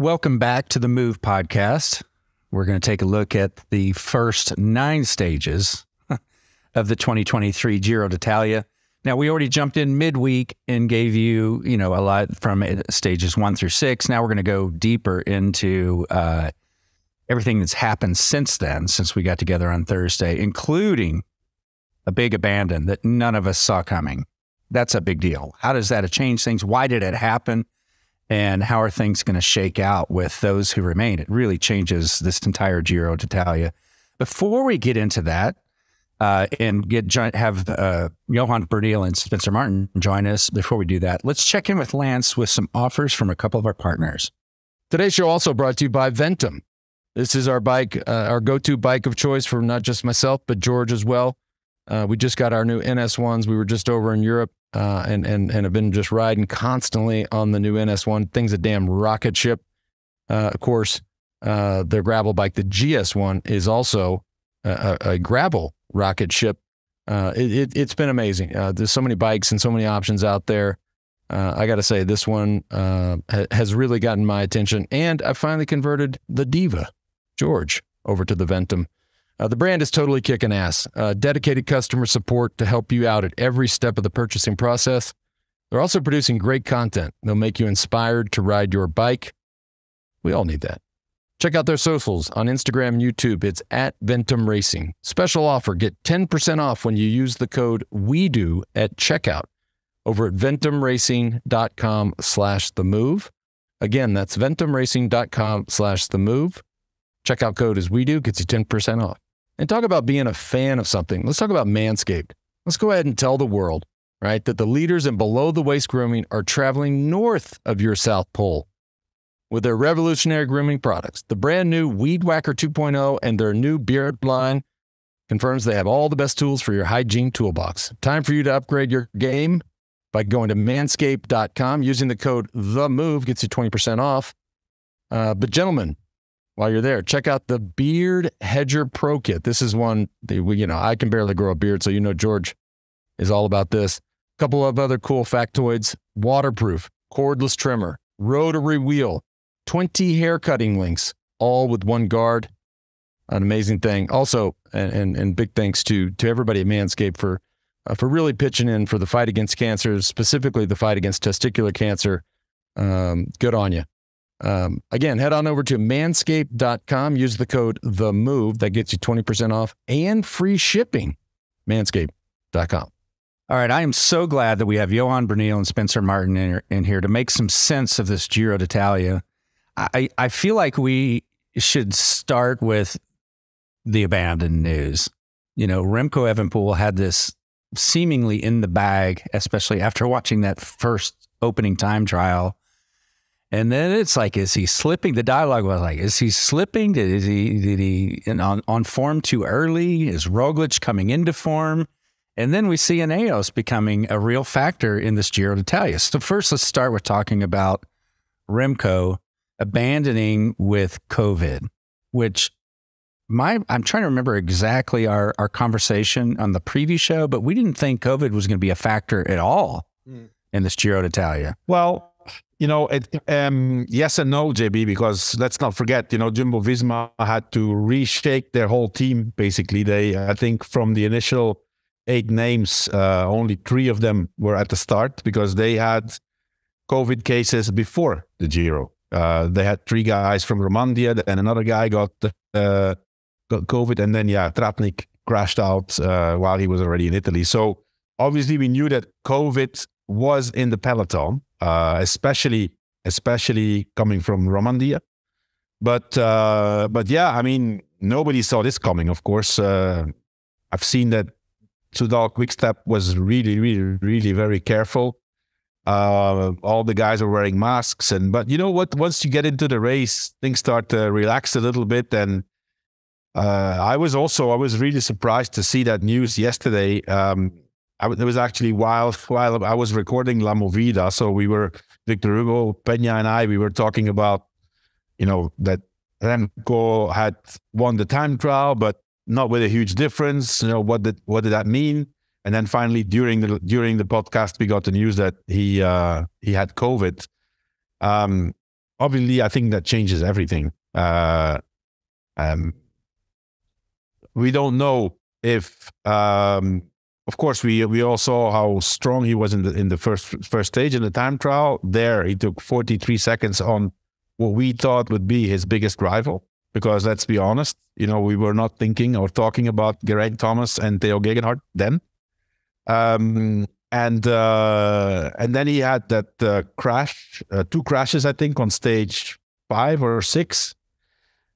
Welcome back to the Move podcast. We're going to take a look at the first nine stages of the 2023 Giro d'Italia. Now, we already jumped in midweek and gave you, you know, a lot from stages one through six. Now we're going to go deeper into uh, everything that's happened since then, since we got together on Thursday, including a big abandon that none of us saw coming. That's a big deal. How does that change things? Why did it happen? And how are things going to shake out with those who remain? It really changes this entire Giro d'Italia. Before we get into that, uh, and get have uh, Johan Bruyneel and Spencer Martin join us. Before we do that, let's check in with Lance with some offers from a couple of our partners. Today's show also brought to you by Ventum. This is our bike, uh, our go-to bike of choice for not just myself but George as well. Uh, we just got our new NS ones. We were just over in Europe uh, and and and have been just riding constantly on the new NS one. Thing's a damn rocket ship. Uh, of course, their gravel bike, the GS one, is also a, a gravel rocket ship. Uh, it, has it, been amazing. Uh, there's so many bikes and so many options out there. Uh, I got to say, this one uh, ha- has really gotten my attention. And I finally converted the Diva, George, over to the Ventum. Uh, the brand is totally kicking ass. Uh, dedicated customer support to help you out at every step of the purchasing process. They're also producing great content. They'll make you inspired to ride your bike. We all need that. Check out their socials on Instagram YouTube. It's at Ventum Racing. Special offer get 10% off when you use the code We Do at checkout over at ventumracing.com slash the move. Again, that's ventumracing.com slash the move. Checkout code is We Do, gets you 10% off. And talk about being a fan of something. Let's talk about Manscaped. Let's go ahead and tell the world, right, that the leaders in below the waist grooming are traveling north of your South Pole with their revolutionary grooming products. The brand new Weed Whacker 2.0 and their new beard line confirms they have all the best tools for your hygiene toolbox. Time for you to upgrade your game by going to manscaped.com. Using the code The Move gets you 20% off. Uh, but, gentlemen, while you're there, check out the Beard Hedger Pro Kit. This is one that, you know, I can barely grow a beard, so you know George is all about this. A couple of other cool factoids waterproof, cordless trimmer, rotary wheel, 20 hair cutting links, all with one guard. An amazing thing. Also, and, and, and big thanks to, to everybody at Manscaped for, uh, for really pitching in for the fight against cancer, specifically the fight against testicular cancer. Um, good on you. Um, again, head on over to manscaped.com. Use the code the move that gets you 20% off and free shipping. Manscaped.com. All right. I am so glad that we have Johan Bruyneel and Spencer Martin in, in here to make some sense of this Giro d'Italia. I, I feel like we should start with the abandoned news. You know, Remco Evenepoel had this seemingly in the bag, especially after watching that first opening time trial. And then it's like, is he slipping? The dialogue was like, is he slipping? Did is he did he on on form too early? Is Roglic coming into form? And then we see Ineos becoming a real factor in this Giro d'Italia. So first, let's start with talking about Remco abandoning with COVID, which my I'm trying to remember exactly our our conversation on the preview show, but we didn't think COVID was going to be a factor at all mm. in this Giro d'Italia. Well, you know, it, um, yes and no, JB, because let's not forget, you know, Jumbo Visma had to reshake their whole team. Basically, they I think from the initial eight names, uh, only three of them were at the start because they had COVID cases before the Giro. Uh, they had three guys from Romandie, and another guy got uh, got COVID, and then yeah, Tratnik crashed out uh, while he was already in Italy. So obviously, we knew that COVID was in the peloton, uh, especially especially coming from Romandie. But uh, but yeah, I mean, nobody saw this coming. Of course, uh, I've seen that Soudal Quickstep was really, really, really very careful. Uh, all the guys are wearing masks, and but you know what? Once you get into the race, things start to relax a little bit. And uh, I was also I was really surprised to see that news yesterday. Um, I, it was actually while while I was recording La Movida, so we were Victor Hugo Pena and I we were talking about you know that Remco had won the time trial, but not with a huge difference. You know what did what did that mean? And then finally, during the during the podcast, we got the news that he uh, he had COVID. Um, obviously, I think that changes everything. Uh, um, we don't know if, um, of course, we we all saw how strong he was in the in the first first stage in the time trial. There, he took 43 seconds on what we thought would be his biggest rival. Because let's be honest, you know, we were not thinking or talking about Geraint Thomas and Tao Geoghegan Hart then. Um, and uh, and then he had that uh, crash, uh, two crashes, I think, on stage five or six.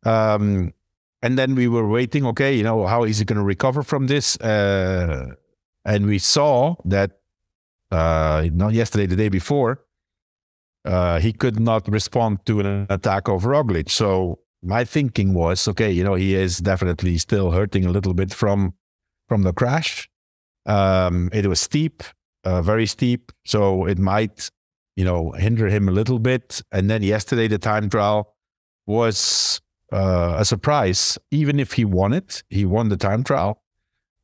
Um, and then we were waiting. Okay, you know, how is he going to recover from this? And we saw that uh, not yesterday, the day before, uh, he could not respond to an attack of Roglic. So my thinking was, okay, you know, he is definitely still hurting a little bit from from the crash. Um, it was steep uh, very steep, so it might, you know, hinder him a little bit. And then yesterday, the time trial was uh, a surprise. Even if he won it, he won the time trial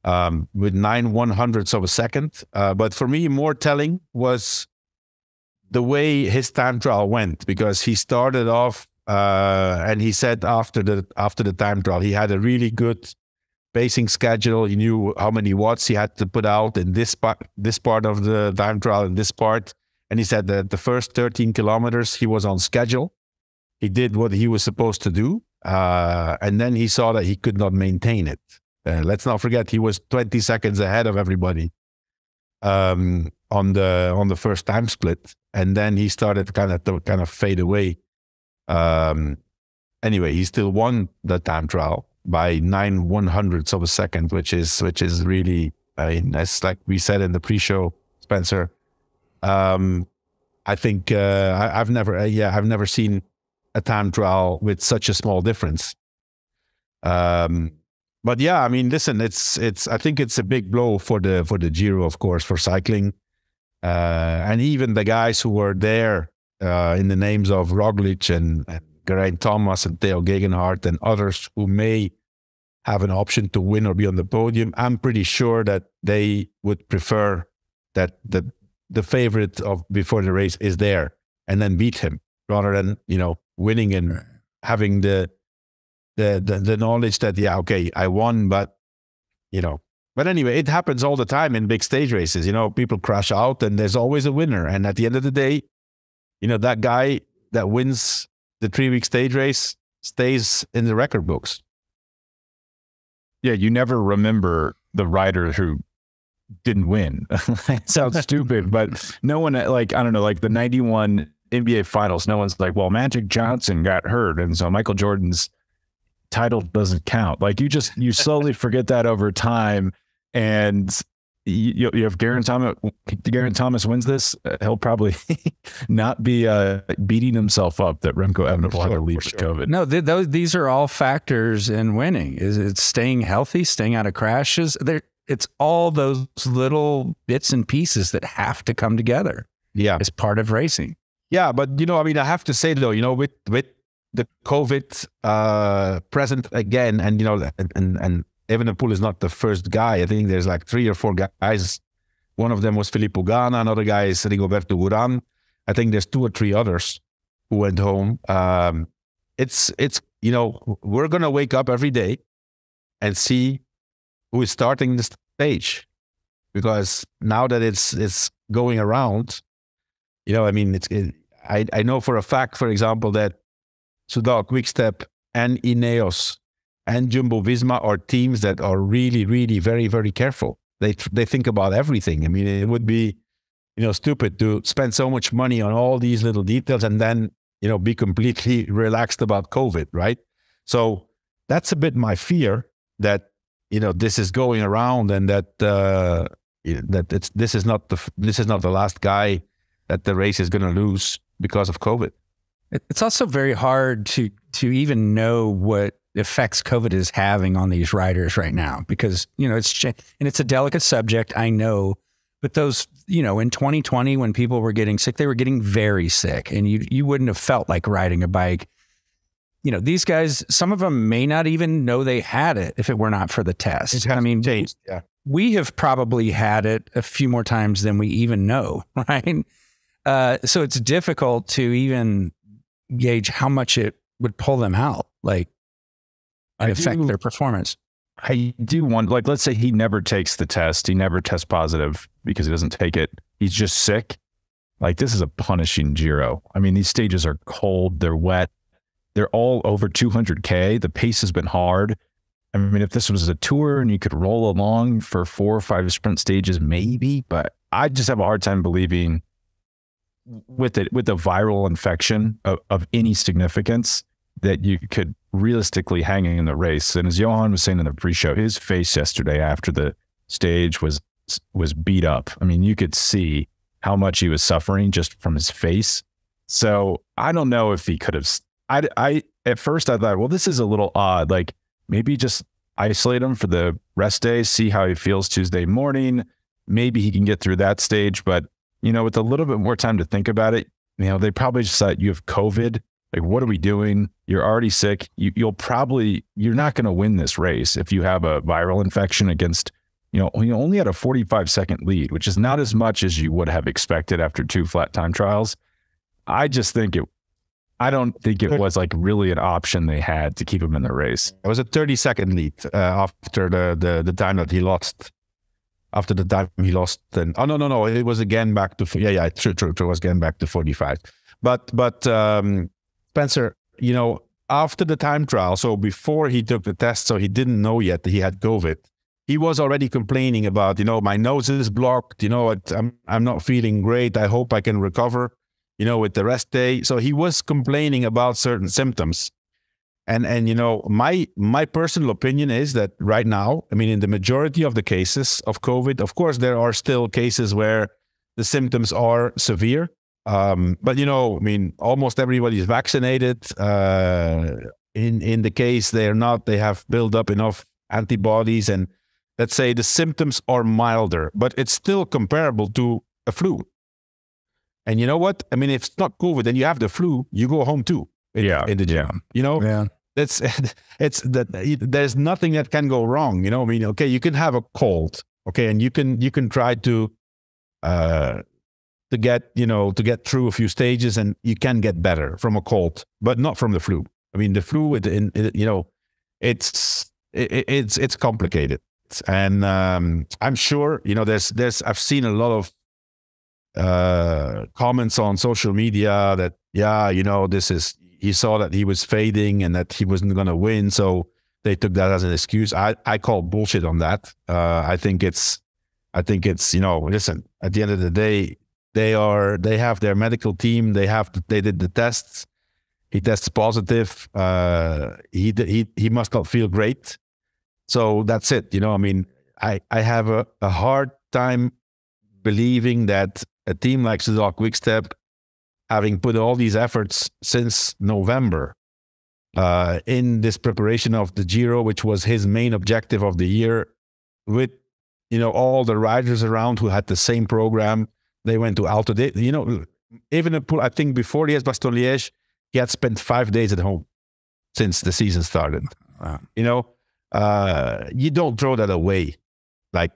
um, with nine one hundredths of a second. Uh, but for me, more telling was the way his time trial went because he started off uh, and he said after the after the time trial he had a really good pacing schedule. He knew how many watts he had to put out in this part, this part of the time trial, in this part. And he said that the first 13 kilometers he was on schedule. He did what he was supposed to do, uh, and then he saw that he could not maintain it. Uh, let's not forget he was 20 seconds ahead of everybody um, on the on the first time split, and then he started kind of to kind of fade away. Um, anyway, he still won the time trial, by nine one hundredths of a second, which is which is really I mean, that's like we said in the pre-show, Spencer. Um, I think uh, I, have never uh, yeah I've never seen a time trial with such a small difference. Um, but yeah, I mean, listen, it's it's I think it's a big blow for the for the Giro, of course, for cycling, uh, and even the guys who were there uh, in the names of Roglic and, and Geraint Thomas and Tao Geoghegan Hart and others who may have an option to win or be on the podium, I'm pretty sure that they would prefer that the the favorite of before the race is there and then beat him rather than you know winning and having the the the, the knowledge that yeah okay I won but you know but anyway it happens all the time in big stage races you know people crash out and there's always a winner and at the end of the day you know that guy that wins the three week stage race stays in the record books. Yeah, you never remember the rider who didn't win. sounds stupid, but no one like I don't know, like the '91 NBA Finals. No one's like, well, Magic Johnson got hurt, and so Michael Jordan's title doesn't count. Like you just you slowly forget that over time, and you, you have Geraint Thomas. Geraint Thomas wins this. Uh, he'll probably not be uh, beating himself up that Remco Evenepoel had to leave with COVID. No, th- those these are all factors in winning. Is it staying healthy, staying out of crashes? There, it's all those little bits and pieces that have to come together. Yeah, as part of racing. Yeah, but you know, I mean, I have to say though, you know, with with the COVID uh, present again, and you know, and and, and Evenepoel is not the first guy. I think there's like three or four guys. One of them was Filippo Ganna. Another guy is Rigoberto Uran. I think there's two or three others who went home. Um, it's it's you know we're gonna wake up every day and see who is starting the stage because now that it's it's going around, you know, I mean, it's it, I I know for a fact, for example, that Soudal Quickstep and Ineos and Jumbo Visma are teams that are really, really very, very careful. They they think about everything. I mean, it would be, you know, stupid to spend so much money on all these little details and then you know be completely relaxed about COVID, right? So that's a bit my fear that you know this is going around and that uh, that it's this is not the this is not the last guy that the race is going to lose because of COVID. It's also very hard to to even know what effects COVID is having on these riders right now because, you know, it's, and it's a delicate subject, I know, but those, you know, in 2020, when people were getting sick, they were getting very sick and you, you wouldn't have felt like riding a bike. You know, these guys, some of them may not even know they had it if it were not for the test. I mean, changed. Yeah. we have probably had it a few more times than we even know, right? Uh, so it's difficult to even gauge how much it would pull them out, like I affect do- their performance. I do want, like, let's say he never takes the test. He never tests positive because he doesn't take it. He's just sick. Like, this is a punishing Giro. I mean, these stages are cold, they're wet, they're all over 200K. The pace has been hard. I mean, if this was a tour and you could roll along for four or five sprint stages, maybe, but I just have a hard time believing with it with a viral infection of, of any significance that you could realistically hang in the race. And as Johan was saying in the pre-show, his face yesterday after the stage was was beat up. I mean, you could see how much he was suffering just from his face. So I don't know if he could have. I, I at first I thought, well, this is a little odd. Like maybe just isolate him for the rest day, see how he feels Tuesday morning. Maybe he can get through that stage. But you know, with a little bit more time to think about it, you know, they probably just thought you have COVID. Like, what are we doing? You're already sick. You, you'll probably you're not going to win this race if you have a viral infection against. You know, you only had a 45 second lead, which is not as much as you would have expected after two flat time trials. I just think it. I don't think it was like really an option they had to keep him in the race. It was a 30 second lead uh, after the, the the time that he lost. After the time he lost, then oh no no no, it was again back to yeah yeah true true true it was again back to 45. But but um, Spencer, you know after the time trial, so before he took the test, so he didn't know yet that he had COVID. He was already complaining about you know my nose is blocked. You know it, I'm I'm not feeling great. I hope I can recover. You know with the rest day, so he was complaining about certain symptoms. And and you know, my my personal opinion is that right now, I mean, in the majority of the cases of COVID, of course, there are still cases where the symptoms are severe. Um, but you know, I mean, almost everybody is vaccinated. Uh, in in the case they're not, they have built up enough antibodies, and let's say the symptoms are milder, but it's still comparable to a flu. And you know what? I mean, if it's not COVID and you have the flu, you go home too. In, Yeah, in the gym. You know, Yeah. That's it's that there's nothing that can go wrong you know i mean okay you can have a cold okay and you can you can try to uh to get you know to get through a few stages and you can get better from a cold but not from the flu. I mean the flu it, it, you know it's it, it's it's complicated. And um i'm sure you know there's there's i've seen a lot of uh comments on social media that yeah you know this is he saw that he was fading and that he wasn't going to win so they took that as an excuse. I i call bullshit on that. Uh i think it's i think it's you know listen at the end of the day they are they have their medical team. They have they did the tests. He tests positive. Uh he he he must not feel great. So that's it you know i mean i i have a, a hard time believing that a team like Soudal Quickstep, having put all these efforts since November uh, in this preparation of the Giro, which was his main objective of the year, with you know all the riders around who had the same program, they went to Alto. They, you know, Evenepoel, I think before Liège Bastogne Liège, he had spent five days at home since the season started. Wow. You know, uh, you don't throw that away, like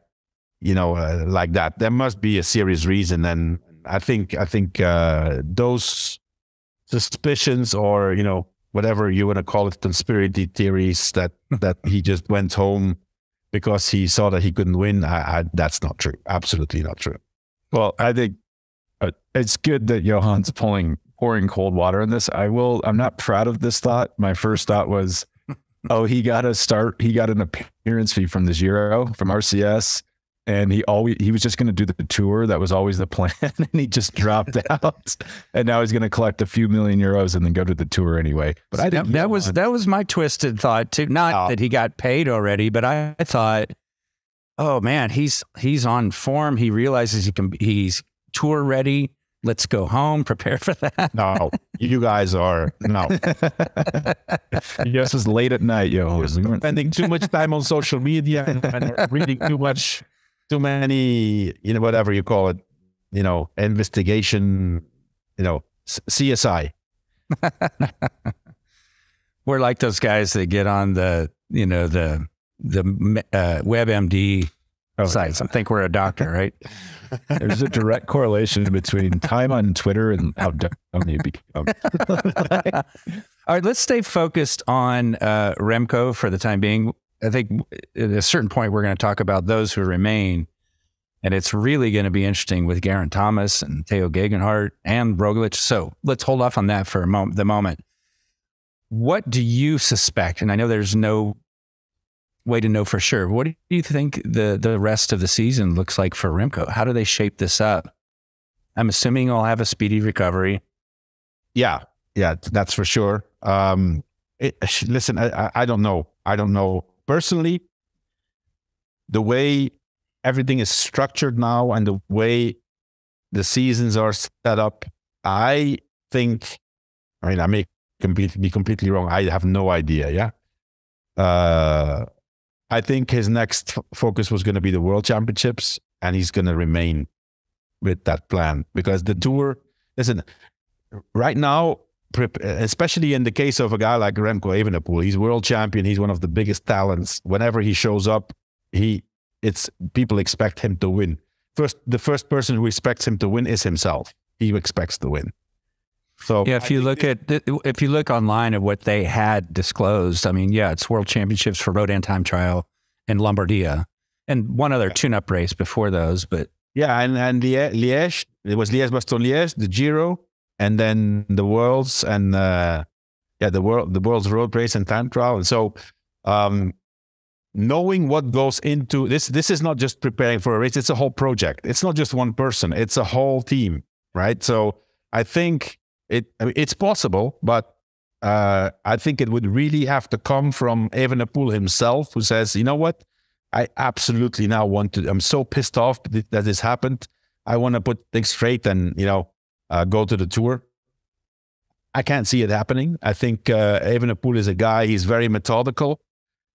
you know, uh, like that. There must be a serious reason, and I think I think uh, those suspicions, or you know, whatever you want to call it, conspiracy theories that that he just went home because he saw that he couldn't win. I, I, that's not true. Absolutely not true. Well, I think uh, it's good that Johan's pulling pouring cold water on this. I will. I'm not proud of this thought. My first thought was, oh, he got a start. He got an appearance fee from the Giro from RCS, and he always he was just going to do the tour. That was always the plan, and he just dropped out. And now he's going to collect a few million euros and then go to the tour anyway. But I That, think that was that was my twisted thought too. Not Oh. that he got paid already, but I, I thought, oh man, he's he's on form. He realizes he can. He's tour ready. Let's go home. Prepare for that. No, you guys are no yes, it was late at night, yo. We weren't- spending too much time on social media and, and reading too much, too many, you know, whatever you call it, you know, investigation, you know, C- CSI. We're like those guys that get on the you know the the uh, WebMD oh, sites. I think we're a doctor, right? There's a direct correlation between time on Twitter and how dumb you become. All right, let's stay focused on uh, Remco for the time being. I think at a certain point we're going to talk about those who remain, and it's really going to be interesting with Geraint Thomas and Tao Geoghegan Hart and Roglic. So let's hold off on that for a moment. The moment. What do you suspect? And I know there's no way to know for sure. What do you think the the rest of the season looks like for Remco? How do they shape this up? I'm assuming I'll have a speedy recovery. Yeah, yeah, that's for sure. Um, it, listen, I, I don't know. I don't know personally. The way everything is structured now and the way the seasons are set up, I think. I mean, I may be completely wrong. I have no idea. Yeah. Uh, I think his next focus was going to be the World Championships, and he's going to remain with that plan because the tour. Listen, right now, especially in the case of a guy like Remco Evenepoel, he's world champion. He's one of the biggest talents. Whenever he shows up, he it's people expect him to win. First, the first person who expects him to win is himself. He expects to win. So yeah, if you look at if you look online at what they had disclosed, I mean, yeah, it's World Championships for Rodan Time Trial in Lombardia, and one other tune-up race before those. But yeah, and and Liège, it was Liège Bastogne Liège, the Giro, and then the Worlds and uh, yeah, the world the World's Road Race and Time Trial, and so. Um, knowing what goes into this this is not just preparing for a race it's a whole project it's not just one person it's a whole team right so i think it I mean, it's possible, but uh, I think it would really have to come from Evenepoel himself, who says, "You know what? I absolutely now want to. I'm so pissed off that this happened. I want to put things straight and you know uh, go to the tour." I can't see it happening. I think uh, Evenepoel is a guy. He's very methodical,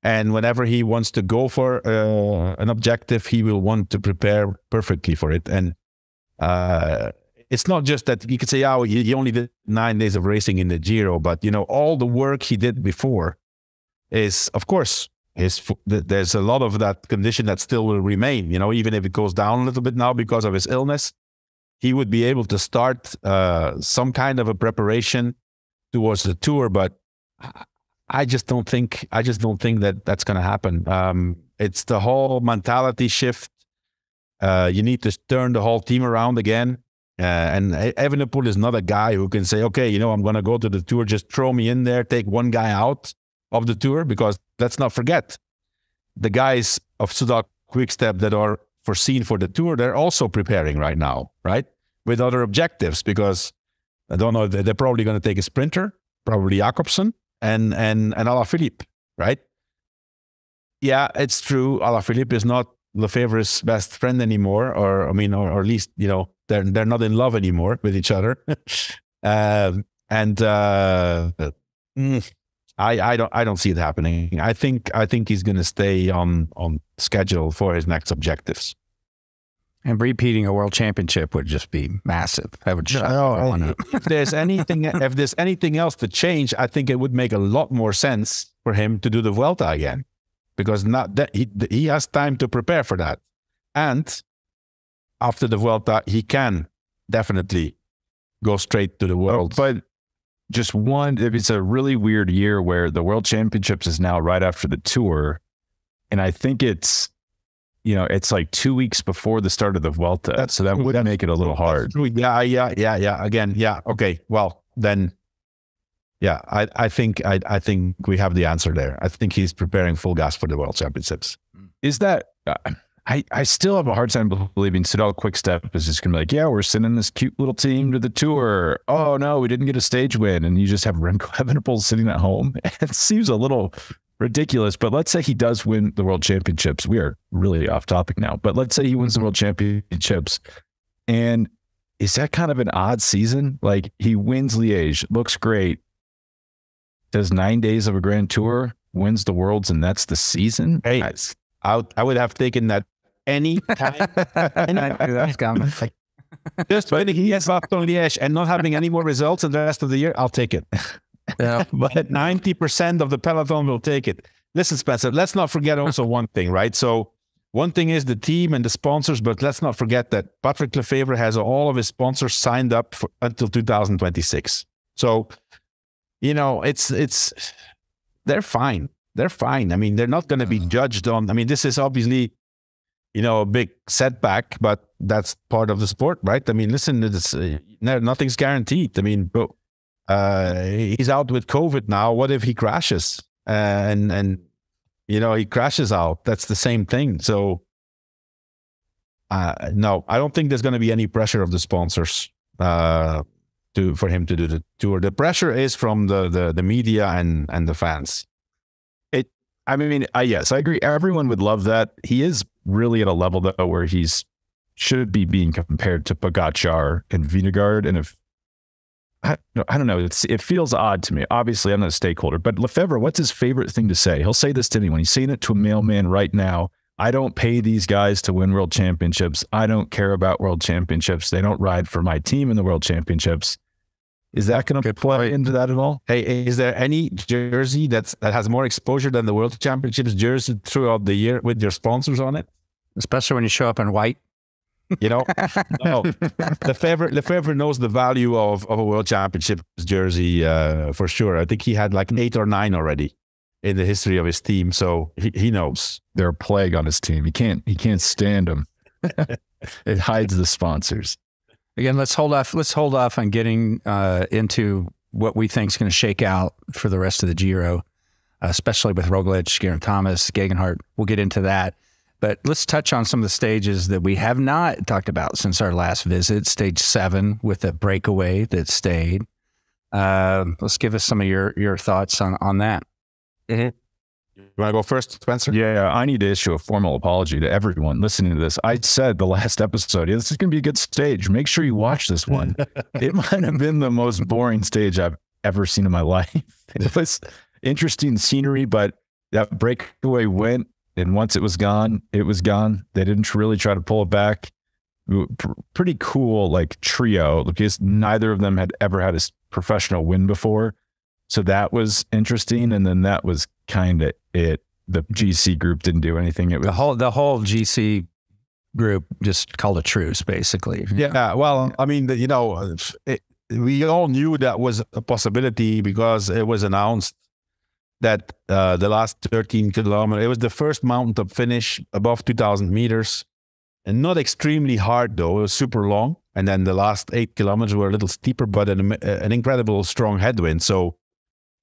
and whenever he wants to go for uh, an objective, he will want to prepare perfectly for it. And uh, it's not just that you could say, oh, he only did nine days of racing in the Giro, but you know, all the work he did before is, of course, his, there's a lot of that condition that still will remain. You know, even if it goes down a little bit now because of his illness, he would be able to start uh, some kind of a preparation towards the tour. But I just don't think, I just don't think that that's going to happen. Um, it's the whole mentality shift. Uh, you need to turn the whole team around again. Uh, and Evenepoel is not a guy who can say, okay, you know, I'm going to go to the tour, just throw me in there, take one guy out of the tour, because let's not forget, the guys of Soudal Quickstep that are foreseen for the tour, they're also preparing right now, right? With other objectives, because I don't know, they're probably going to take a sprinter, probably Jakobsen and and and Alaphilippe, right? Yeah, it's true. Alaphilippe is not Lefevere's best friend anymore, or I mean, or, or at least you know they're they're not in love anymore with each other. um, and uh, mm, I I don't I don't see it happening. I think I think he's going to stay on on schedule for his next objectives. And repeating a world championship would just be massive. That would shut oh, no, if there's anything if there's anything else to change, I think it would make a lot more sense for him to do the Vuelta again, because not that he he has time to prepare for that, and after the Vuelta, he can definitely go straight to the world. But just one, if it's a really weird year where the World Championships is now right after the tour, and I think it's you know it's like two weeks before the start of the Vuelta, that's, so that would make it a little hard. Yeah, yeah, yeah, yeah. Again, yeah. Okay, well then, yeah. I I think I I think we have the answer there. I think he's preparing full gas for the World Championships. Is that? Uh, I, I still have a hard time believing Soudal Quickstep is just going to be like, yeah, we're sending this cute little team to the tour. Oh, no, we didn't get a stage win. And you just have Remco Evenepoel sitting at home. It seems a little ridiculous, but let's say he does win the world championships. We are really off topic now, but let's say he wins the world championships. And is that kind of an odd season? Like he wins Liège, looks great, does nine days of a grand tour, wins the worlds, and that's the season? Hey, I, I would have taken that any time. That's common. Just when he has Bastogne Liège and not having any more results in the rest of the year, I'll take it. Yeah. but 90% of the peloton will take it. Listen, Spencer, let's not forget also one thing, right? So one thing is the team and the sponsors, but let's not forget that Patrick Lefevere has all of his sponsors signed up for, until 2026. So, you know, it's it's they're fine. They're fine. I mean, they're not going to be judged on. I mean, this is obviously, you know, a big setback, but that's part of the sport, right? I mean, listen, this, uh, nothing's guaranteed. I mean, uh, he's out with COVID now. What if he crashes? And and you know he crashes out. That's the same thing. So uh, no, I don't think there's going to be any pressure of the sponsors uh, to for him to do the tour. The pressure is from the the, the media and and the fans. It. I mean, I, yes, I agree. Everyone would love that. He is really at a level though where he's should be being compared to Pogacar and Vingegaard. And if I, I don't know. It's, it feels odd to me. Obviously, I'm not a stakeholder, but Lefevere, what's his favorite thing to say? He'll say this to anyone. He's saying it to a mailman right now. I don't pay these guys to win world championships. I don't care about world championships. They don't ride for my team in the world championships. Is that going to play into that at all? Hey, is there any jersey that's that has more exposure than the world championships jersey throughout the year with your sponsors on it? Especially when you show up in white. You know, no. Lefevere Lefevere knows the value of, of a world championship jersey uh, for sure. I think he had like eight or nine already in the history of his team, so he, he knows. They're a plague on his team. He can't he can't stand them. it hides the sponsors. Again, let's hold off. Let's hold off on getting uh, into what we think is going to shake out for the rest of the Giro, especially with Roglic, Geraint Thomas, Geoghegan Hart. We'll get into that. But let's touch on some of the stages that we have not talked about since our last visit. Stage seven with a breakaway that stayed. Uh, let's give us some of your your thoughts on on that. Mm-hmm. You want to go first, Spencer? Yeah, I need to issue a formal apology to everyone listening to this. I said the last episode, yeah, this is going to be a good stage. Make sure you watch this one. it might have been the most boring stage I've ever seen in my life. It was interesting scenery, but that breakaway went and once it was gone, it was gone. They didn't really try to pull it back. pretty cool, like trio, because neither of them had ever had a professional win before. So that was interesting. And then that was kind of it. The GC group didn't do anything. It was the whole the whole GC group just called a truce, basically. Yeah. Well, I mean, you know, it, we all knew that was a possibility because it was announced that uh, the last 13 kilometers, it was the first mountaintop finish above 2,000 meters and not extremely hard though. It was super long. And then the last eight kilometers were a little steeper, but an, an incredible strong headwind. So,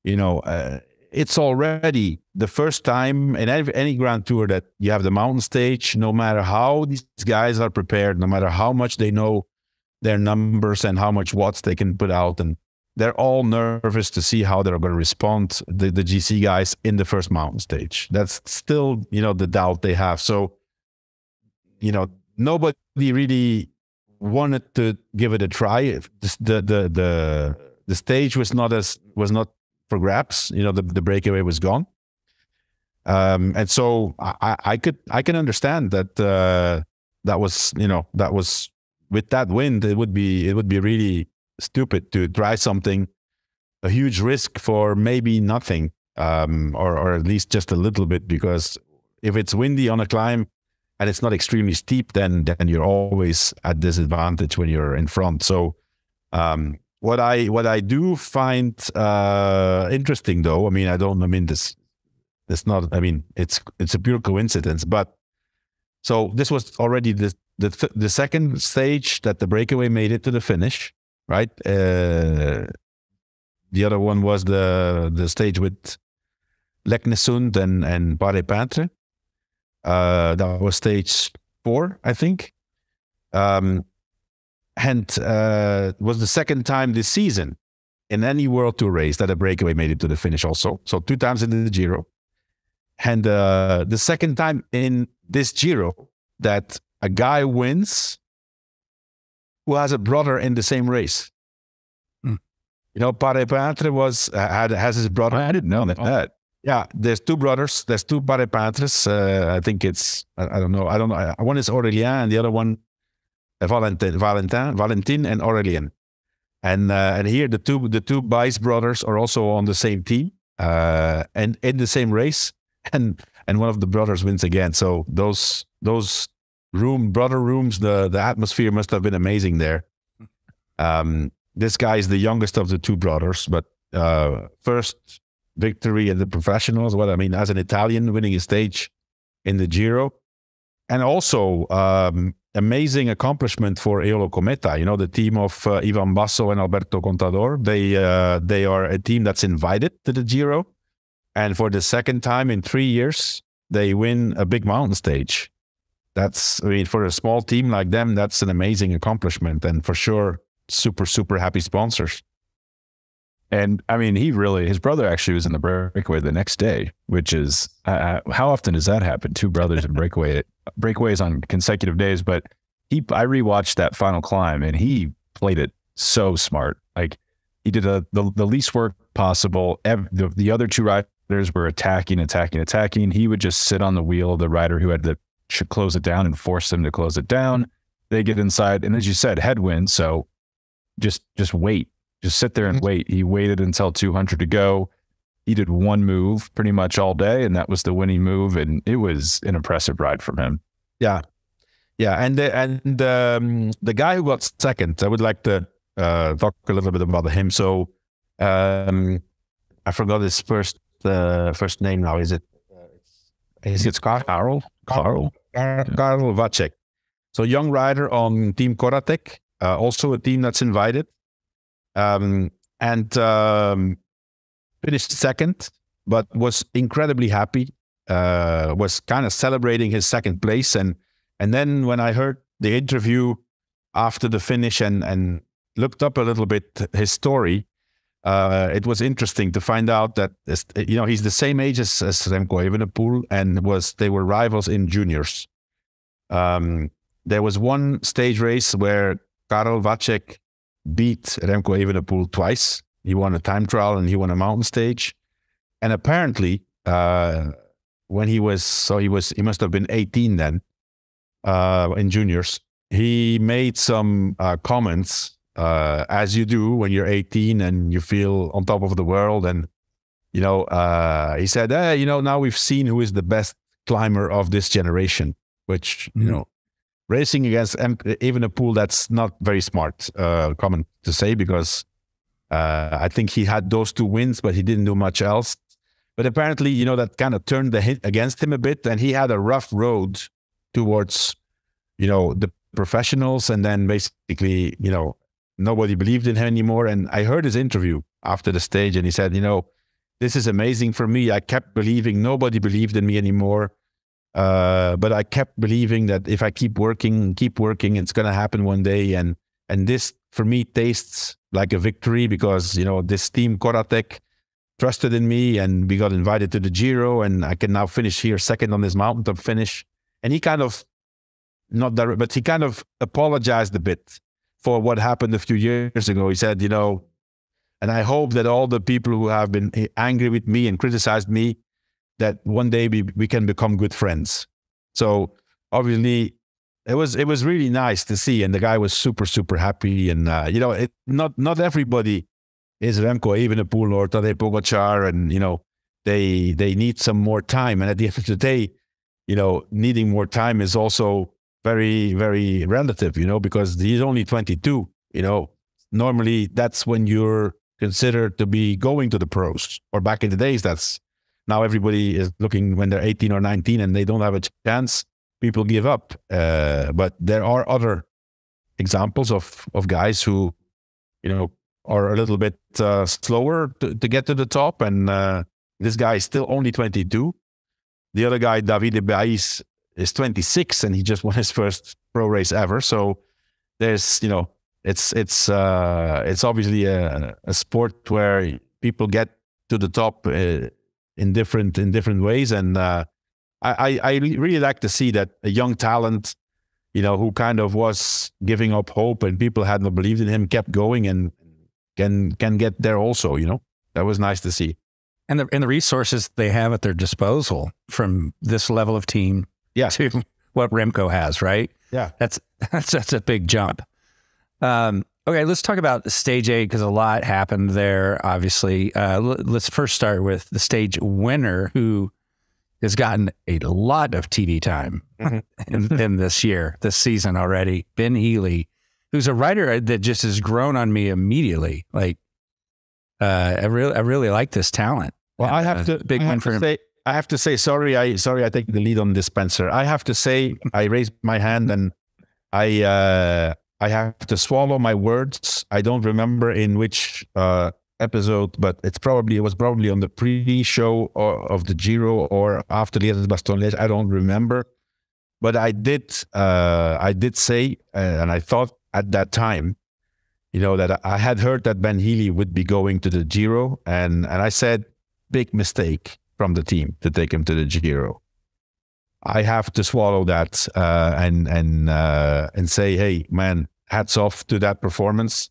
you know, uh, it's already the first time in any Grand Tour that you have the mountain stage, no matter how these guys are prepared, no matter how much they know their numbers and how much watts they can put out and they're all nervous to see how they're going to respond the, the gc guys in the first mountain stage. That's still you know the doubt they have. So you know nobody really wanted to give it a try. The the the the, stage was not as was not for grabs you know the, the breakaway was gone. Um, and so I, I could I can understand that uh, that was you know that was with that wind it would be it would be really stupid to try something, a huge risk for maybe nothing, um, or or at least just a little bit. Because if it's windy on a climb and it's not extremely steep, then then you're always at disadvantage when you're in front. So. Um, what I what I do find uh, interesting, though, I mean, I don't. I mean, this it's not. I mean, it's it's a pure coincidence. But so this was already the the th the second stage that the breakaway made it to the finish right? Uh, the other one was the the stage with Leknessund and and Paret-Peintre. Uh, that was stage four, I think. Um, and uh, was the second time this season in any World Tour race that a breakaway made it to the finish. Also, so two times in the Giro, and uh, the second time in this Giro that a guy wins who has a brother in the same race. Hmm. You know, Paret-Peintre was uh, had has his brother. I didn't know that. Oh, yeah, there's two brothers. There's two Paret-Peintres. Uh, I think it's I, I, don't know. I don't know. One is Aurélien and the other one uh, Valentin, Valentin, Valentin and Aurélien. And uh, and here the two the two Bais brothers are also on the same team uh, and in the same race. And and one of the brothers wins again. So those those room brother rooms, the the atmosphere must have been amazing there. Um, this guy is the youngest of the two brothers, but uh, first victory in the professionals. What I mean, as an Italian, winning a stage in the Giro, and also um, amazing accomplishment for Eolo-Kometa. You know, the team of uh, Ivan Basso and Alberto Contador. They uh, they are a team that's invited to the Giro, and for the second time in three years, they win a big mountain stage. That's I mean, for a small team like them, that's an amazing accomplishment, and for sure, super super happy sponsors. And I mean, he really, his brother actually was in the breakaway the next day, which is uh, how often does that happen? Two brothers in breakaway, breakaways on consecutive days. But he, I rewatched that final climb and he played it so smart. Like he did a, the, the least work possible. The, the other two riders were attacking, attacking, attacking. He would just sit on the wheel of the rider who had to close it down and force them to close it down. They get inside. And as you said, headwind. So just, just wait just sit there and mm-hmm. wait. He waited until 200 to go. He did one move pretty much all day, and that was the winning move. And it was an impressive ride from him. Yeah, yeah, and the, and um, the guy who got second, I would like to uh, talk a little bit about him. So um, I forgot his first uh, first name now. Is it? Is it Carl? Carl? Carl? Carl Vacek. So young rider on Team Corratec, uh, also a team that's invited um, and um, finished second, but was incredibly happy. Uh, was kind of celebrating his second place, and and then when I heard the interview after the finish and and looked up a little bit his story, uh, it was interesting to find out that you know he's the same age as, as Remco Evenepoel, and was they were rivals in juniors. Um, there was one stage race where Karel Vacek beat Remco Evenepoel twice. He won a time trial and he won a mountain stage. And apparently, uh, when he was so he was he must have been 18 then uh, in juniors. He made some uh, comments uh, as you do when you're 18 and you feel on top of the world. And you know, uh, he said, hey, you know, now we've seen who is the best climber of this generation, which mm-hmm. you know racing against Evenepoel that's not very smart uh, common to say because uh, I think he had those two wins, but he didn't do much else. But apparently, you know, that kind of turned the hit against him a bit, and he had a rough road towards, you know, the professionals, and then basically, you know, nobody believed in him anymore. And I heard his interview after the stage, and he said, you know, this is amazing for me. I kept believing. Nobody believed in me anymore. Uh, but I kept believing that if I keep working, keep working, it's going to happen one day. And and this for me tastes like a victory because you know this team Corratec trusted in me, and we got invited to the Giro, and I can now finish here second on this mountaintop finish. And he kind of not direct, but he kind of apologized a bit for what happened a few years ago. He said, you know, and I hope that all the people who have been angry with me and criticized me that one day we, we can become good friends. So obviously it was it was really nice to see, and the guy was super super happy. And uh, you know, it, not not everybody is Remco even a Evenepoel or Tadej Pogacar, and you know they they need some more time. And at the end of the day, you know, needing more time is also very very relative. You know, because he's only 22. You know, normally that's when you're considered to be going to the pros. Or back in the days, that's now everybody is looking when they're 18 or 19 and they don't have a chance. People give up. Uh, but there are other examples of of guys who, you know, are a little bit uh, slower to, to, get to the top. And uh, this guy is still only 22. The other guy, Davide Bais, is 26 and he just won his first pro race ever. So there's, you know, it's it's uh, it's obviously a, a sport where people get to the top uh, in different in different ways. And uh, I I really like to see that a young talent, you know, who kind of was giving up hope and people had not believed in him, kept going and can can get there also. You know, that was nice to see. And the and the resources they have at their disposal from this level of team, yeah. to what Remco has, right? Yeah, that's that's that's a big jump. Um, Okay, let's talk about stage eight because a lot happened there. Obviously, uh, let's first start with the stage winner, who has gotten a lot of TV time in, in this year, this season already. Ben Healy, who's a writer that just has grown on me immediately. Like, uh, I really, I really like this talent. Well, I Uh, have to big I win for him. Say, I have to say sorry. I sorry. I take the lead on this, Spencer. I have to say I raised my hand and I uh, I have to swallow my words. I don't remember in which uh, episode, but it's probably it was probably on the pre-show of the Giro or after the Bastogne. I don't remember, but I did uh, I did say uh, and I thought at that time you know that I had heard that Ben Healy would be going to the Giro, and and I said big mistake from the team to take him to the Giro. I have to swallow that uh, and and uh, and say, hey man, hats off to that performance.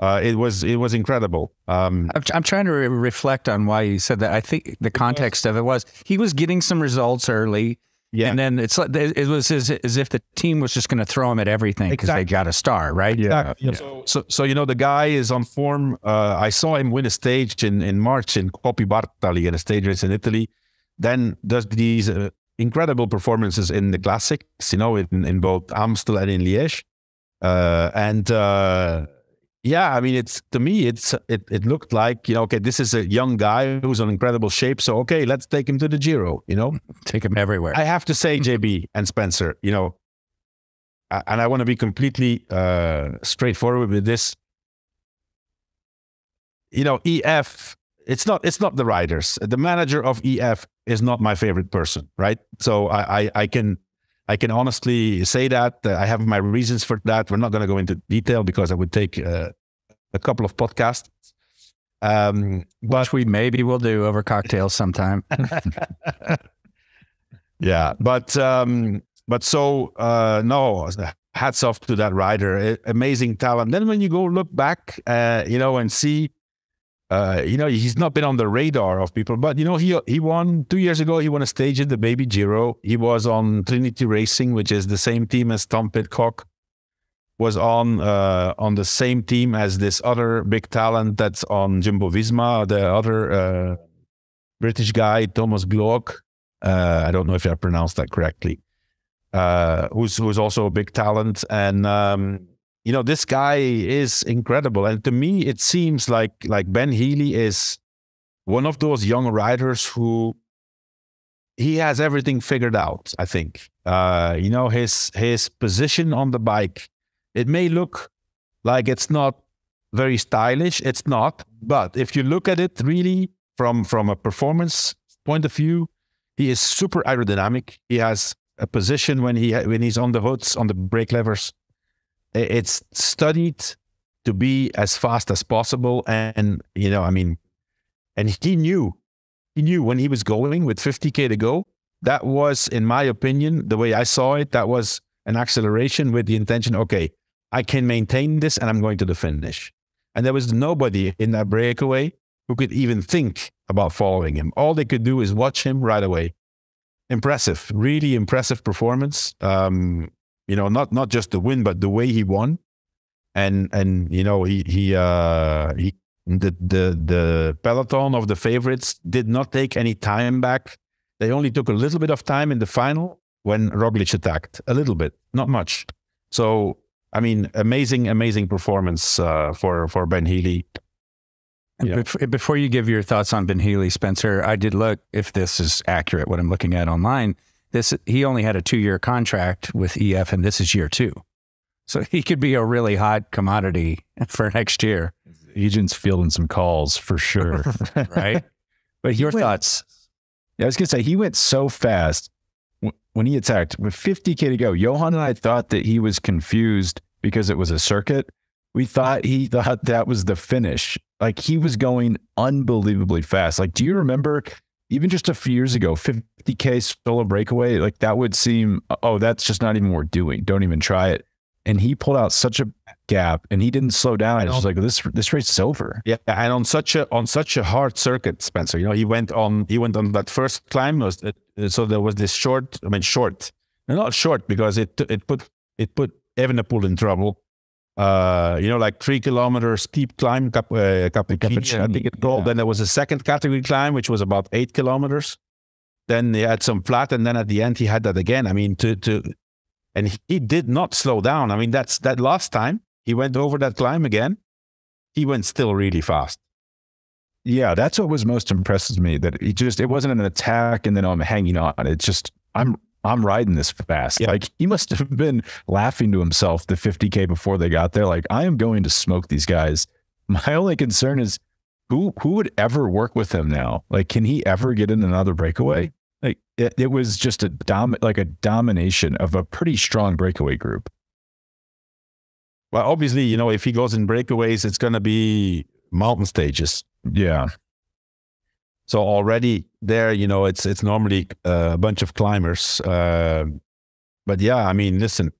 Uh, it was it was incredible. Um, I'm, I'm trying to re- reflect on why you said that. I think the context of it was he was getting some results early, yeah, and then it's like it was as, as if the team was just going to throw him at everything because they got a star, right? Exactly. So, so, so you know, the guy is on form. Uh, I saw him win a stage in, in March in Coppi Bartali in a stage race in Italy. Then does these uh, incredible performances in the classics, you know, in, in both Amstel and in Liège. Uh, and uh, yeah, I mean, it's to me, it's it, it looked like you know, okay, this is a young guy who's in incredible shape. So okay, let's take him to the Giro. You know, Take him everywhere. I have to say, JB and Spencer, you know, and I want to be completely uh, straightforward with this. You know, EF, it's not it's not the riders. The manager of EF is not my favorite person, right? So I I, I can I can honestly say that uh, I have my reasons for that. We're not going to go into detail because I would take uh, a couple of podcasts. Um, but Which we maybe will do over cocktails sometime. yeah, but um, but so uh, no, hats off to that rider, amazing talent. Then when you go look back, uh, you know, and see, uh, you know, he's not been on the radar of people, but you know, he he won two years ago. He won a stage at the Baby Giro. He was on Trinity Racing, which is the same team as Tom Pidcock. Was on uh, on the same team as this other big talent that's on Jumbo Visma, the other uh, British guy, Thomas Gloag. Uh, I don't know if I pronounced that correctly. Uh, who's who's also a big talent, and um, you know this guy is incredible. And to me, it seems like like Ben Healy is one of those young riders who he has everything figured out. I think uh, you know his his position on the bike. It may look like it's not very stylish. It's not, but if you look at it really from from a performance point of view, he is super aerodynamic. He has a position when he when he's on the hoods on the brake levers. It's studied to be as fast as possible, and you know, I mean, and he knew, he knew when he was going with 50k to go. That was, in my opinion, the way I saw it. That was an acceleration with the intention. Okay, I can maintain this, and I'm going to the finish. And there was nobody in that breakaway who could even think about following him. All they could do is watch him right away. Impressive, really impressive performance. Um, you know, not not just the win, but the way he won, and and you know he he uh, he the the the peloton of the favorites did not take any time back. They only took a little bit of time in the final when Roglic attacked, a little bit, not much. So I mean, amazing, amazing performance uh, for for Ben Healy. And Yeah. bef- before you give your thoughts on Ben Healy, Spencer, I did look if this is accurate. What I'm looking at online, this he only had a two year contract with EF, and this is year two, so he could be a really hot commodity for next year, Agent's fielding some calls for sure. right? but your went- thoughts? I was gonna say he went so fast when he attacked with 50k to go. Johan and I thought that he was confused because it was a circuit. We thought he thought that was the finish. Like he was going unbelievably fast. Like, do you remember even just a few years ago, 50k solo breakaway? Like that would seem, oh, that's just not even worth doing. Don't even try it. And he pulled out such a gap, and he didn't slow down. It's just like this. This race is over. Yeah, and on such a on such a hard circuit, Spencer. You know, he went on he went on that first climb. Was uh, so there was this short. I mean, short, not short because it it put it put Evenepoel in trouble. Uh, you know, like three kilometer steep climb, Cap, uh, Cappuccini, I think it's called. yeah. Then there was a second category climb, which was about eight kilometers. Then he had some flat, and then at the end he had that again. I mean, to to, and he did not slow down. I mean, that's that last time he went over that climb again. He went still really fast. Yeah, that's what was most impresses me. That he just it wasn't an attack and then I'm hanging on. It's just I'm I'm riding this fast. Yeah. Like he must have been laughing to himself the 50k before they got there. Like I am going to smoke these guys. My only concern is who who would ever work with him now? Like can he ever get in another breakaway? Like it, it was just a dom like a domination of a pretty strong breakaway group. Well, obviously, you know, if he goes in breakaways, it's going to be mountain stages. Yeah. So already there, you know, it's it's normally uh, a bunch of climbers. Uh, but yeah, I mean, listen,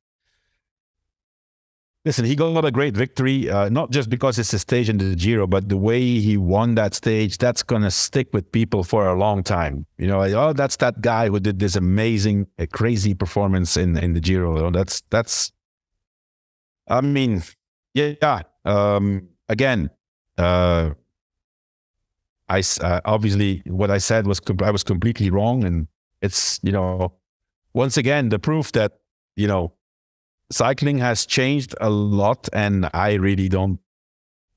listen, he got a great victory, uh, not just because it's a stage in the Giro, but the way he won that stage, that's gonna stick with people for a long time. You know, oh, that's that guy who did this amazing, uh, crazy performance in in the Giro. That's that's. I mean, yeah. Um, again, uh, I uh, obviously what I said was I was completely wrong, and it's you know once again the proof that you know cycling has changed a lot, and I really don't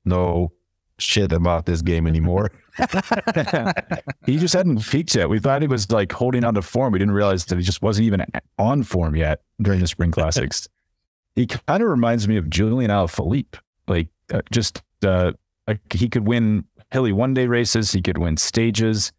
know shit about this game anymore. he just hadn't peaked yet. We thought he was like holding on to form. We didn't realize that he just wasn't even on form yet during the spring classics. he kind of reminds me of Julian Alaphilippe. Like uh, just uh, like he could win hilly one day races, he could win stages.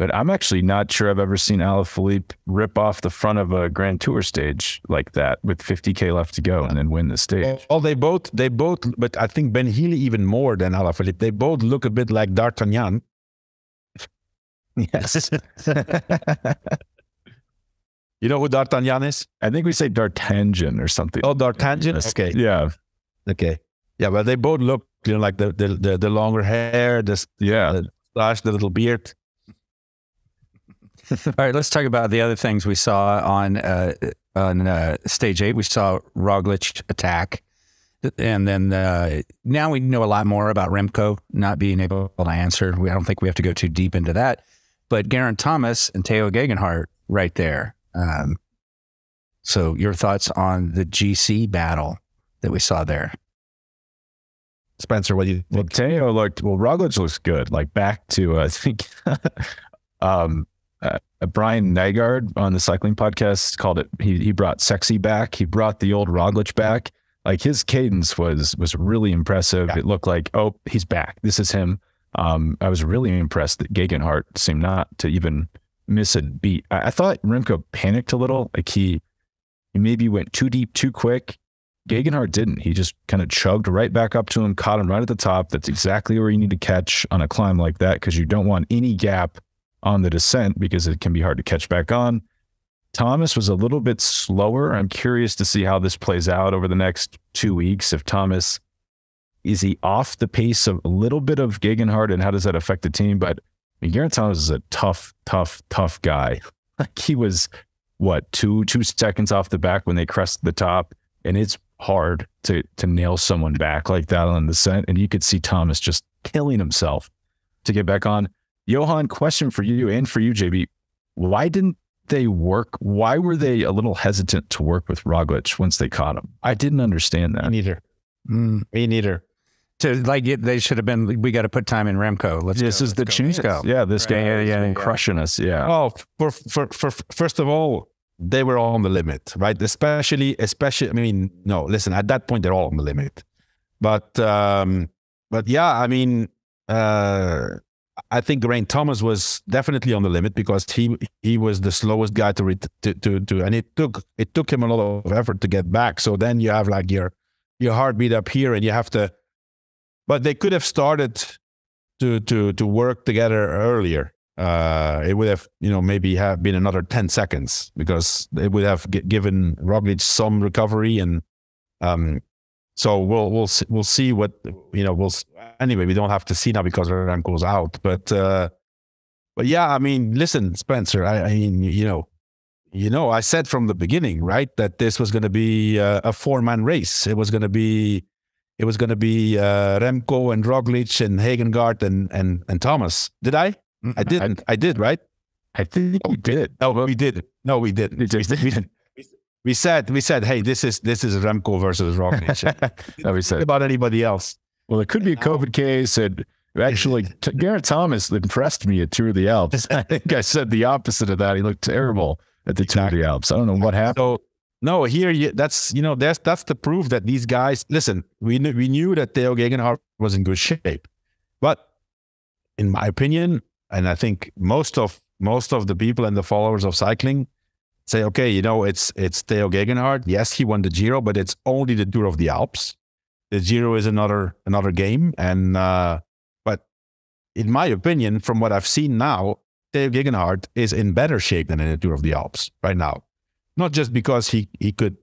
But I'm actually not sure I've ever seen Alaphilippe rip off the front of a Grand Tour stage like that with 50k left to go and then win the stage. Oh, they both, they both, but I think Ben Healy even more than Alaphilippe. They both look a bit like D'Artagnan. Yes. you know who D'Artagnan is? I think we say D'Artagnan or something. Oh, D'Artagnan. Okay. Yeah. Okay. Yeah, well, they both look, you know, like the the the, the longer hair, the Yeah. the slash, the little beard. All right, let's talk about the other things we saw on uh, on uh, stage eight. We saw Roglic attack, and then uh, now we know a lot more about Remco not being able to answer. We, I don't think we have to go too deep into that. But Geraint Thomas and Tao Geoghegan Hart right there. Um, so, your thoughts on the GC battle that we saw there? Spencer, what do you Well, think? Tao looked well. Roglic looks good. Like back to uh, I think um, uh, Brian Nygaard on the cycling podcast called it. He he brought sexy back. He brought the old Roglic back. Like his cadence was was really impressive. Yeah. It looked like oh he's back. This is him. Um, I was really impressed that Geoghegan Hart seemed not to even miss a beat. I, I thought Remco panicked a little. Like he he maybe went too deep too quick. Geoghegan Hart didn't. He just kind of chugged right back up to him, caught him right at the top. That's exactly where you need to catch on a climb like that because you don't want any gap on the descent because it can be hard to catch back on. Thomas was a little bit slower. I'm curious to see how this plays out over the next two weeks. If Thomas is he off the pace of a little bit of Geoghegan Hart and how does that affect the team? But I mean, Geraint Thomas is a tough, tough, tough guy. Like he was what two two seconds off the back when they crest the top, and it's hard to to nail someone back like that on the scent. And you could see Thomas just killing himself to get back on. Johan, question for you and for you, JB. Why didn't they work? Why were they a little hesitant to work with Roglic once they caught him? I didn't understand Me that. neither. Mm. Me neither. To like, it, they should have been. We got to put time in Remco. Let's This go, is let's the go, chance. go. Yeah, this guy Right. yeah, Yeah. crushing us. Yeah. Oh, for, for, for, first of all, they were all on the limit, right? Especially, especially. I mean, no, listen. At that point, they're all on the limit. But, um, but yeah, I mean, uh, I think Geraint Thomas was definitely on the limit because he he was the slowest guy to to, to to and it took it took him a lot of effort to get back. So then you have like your your heartbeat up here, and you have to. But they could have started to to to work together earlier. Uh, it would have you know maybe have been another ten seconds because it would have given Roglic some recovery and um. So we'll we'll see, we'll see what you know. We'll anyway. We don't have to see now because Remco's out. But uh, but yeah, I mean, listen, Spencer. I, I mean, you know, you know, I said from the beginning, right, that this was going to be uh, a four man race. It was going to be it was going to be uh, Remco and Roglic and Geoghegan Hart and and and Thomas. Did I? Mm, I didn't. I, did, right? I think we did. No, we did. No, we didn't. We did. We, didn't. we said we said, hey, this is this is Remco versus Roglic. that we said about anybody else. Well, it could be a COVID case. And actually, Geraint Thomas impressed me at Tour of the Alps. I think I said the opposite of that. He looked terrible at the Tour of the Alps. I don't know what happened. So no, here you, that's you know that's that's the proof that these guys. Listen, we knew, we knew that Tao Geoghegan Hart was in good shape, but in my opinion, and I think most of most of the people and the followers of cycling say, okay, you know, it's it's Tao Geoghegan Hart. Yes, he won the Giro, but it's only the Tour of the Alps. The Giro is another another game, and uh, but in my opinion, from what I've seen now, Tao Geoghegan Hart is in better shape than in the Tour of the Alps right now not just because he, he could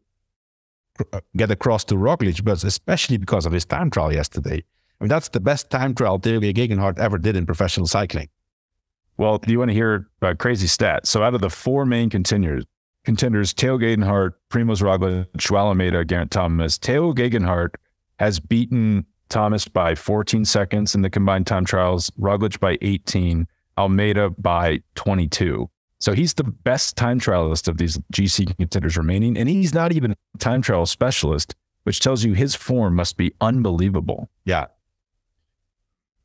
uh, get across to Roglic, but especially because of his time trial yesterday. I mean, that's the best time trial Tao Geoghegan Hart ever did in professional cycling. Well, do you want to hear a crazy stat? So out of the four main contenders, contenders, Tao Geoghegan Hart, Primoz Roglic, Almeida, Geraint Thomas, Tao Geoghegan Hart has beaten Thomas by 14 seconds in the combined time trials, Roglic by 18, Almeida by 22. So he's the best time trialist of these GC contenders remaining, and he's not even a time trial specialist, which tells you his form must be unbelievable. Yeah.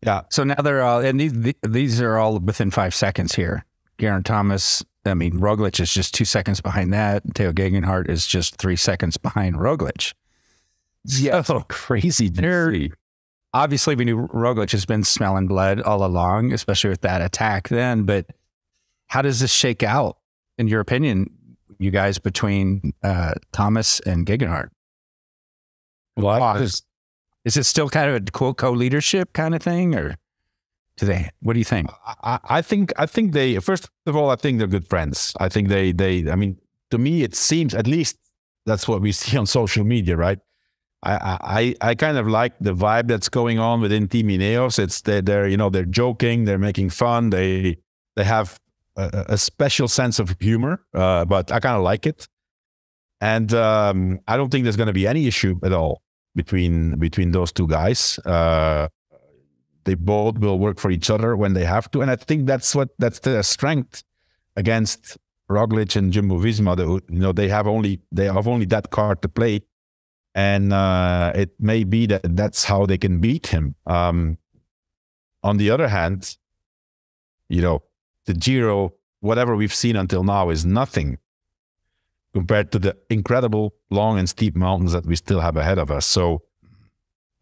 Yeah. So now they're all, and these, these are all within five seconds here. Geraint Thomas, I mean, Roglic is just two seconds behind that. Tao Geoghegan Hart is just three seconds behind Roglic. Yeah, so crazy. They're, obviously, we knew Roglic has been smelling blood all along, especially with that attack then, but how does this shake out, in your opinion, you guys, between uh, Thomas and Geoghegan Hart? Well, is, is it still kind of a quote co leadership kind of thing, or do they? What do you think? I, I think I think they first of all I think they're good friends. I think they they I mean to me it seems at least that's what we see on social media, right? I, I I kind of like the vibe that's going on within Team Ineos. It's they're, they're you know they're joking, they're making fun, they they have a, a special sense of humor, uh, but I kind of like it. And um, I don't think there's going to be any issue at all between between those two guys. Uh, they both will work for each other when they have to, and I think that's what that's the strength against Roglic and Jumbo Visma. That, you know, they have only they have only that card to play, and uh, it may be that that's how they can beat him. Um, on the other hand, you know, the Giro, whatever we've seen until now, is nothing compared to the incredible long and steep mountains that we still have ahead of us. So,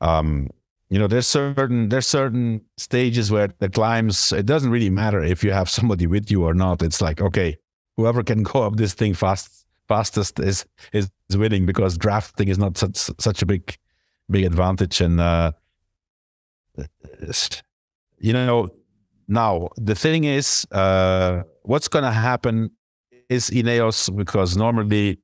um, you know, there's certain there's certain stages where the climbs. It doesn't really matter if you have somebody with you or not. It's like okay, whoever can go up this thing fast fastest is is winning because drafting is not such such a big big advantage and. Uh, you know, now, the thing is, uh, what's going to happen is Ineos, because normally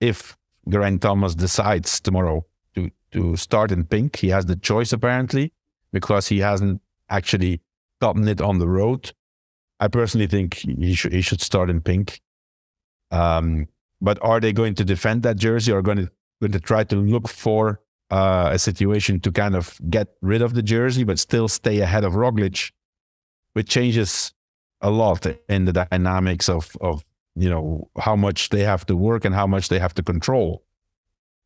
if Geraint Thomas decides tomorrow to, to start in pink, he has the choice apparently, because he hasn't actually gotten it on the road. I personally think he should, he should start in pink. Um, but are they going to defend that jersey or going to, going to try to look for uh, a situation to kind of get rid of the jersey, but still stay ahead of Roglic? which changes a lot in the dynamics of of you know how much they have to work and how much they have to control.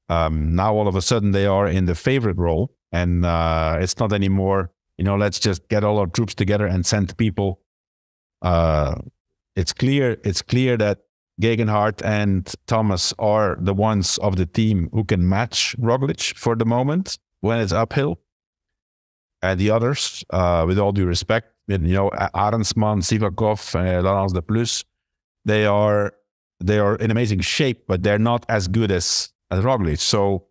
Um, now all of a sudden they are in the favorite role, and uh, it's not anymore. You know, let's just get all our troops together and send people. Uh, it's clear. It's clear that Geoghegan Hart and Thomas are the ones of the team who can match Roglic for the moment when it's uphill. And the others, uh, with all due respect, you know, Arensman, Sivakov, uh, Laurens de Plus, they are they are in amazing shape, but they're not as good as as Roglic. So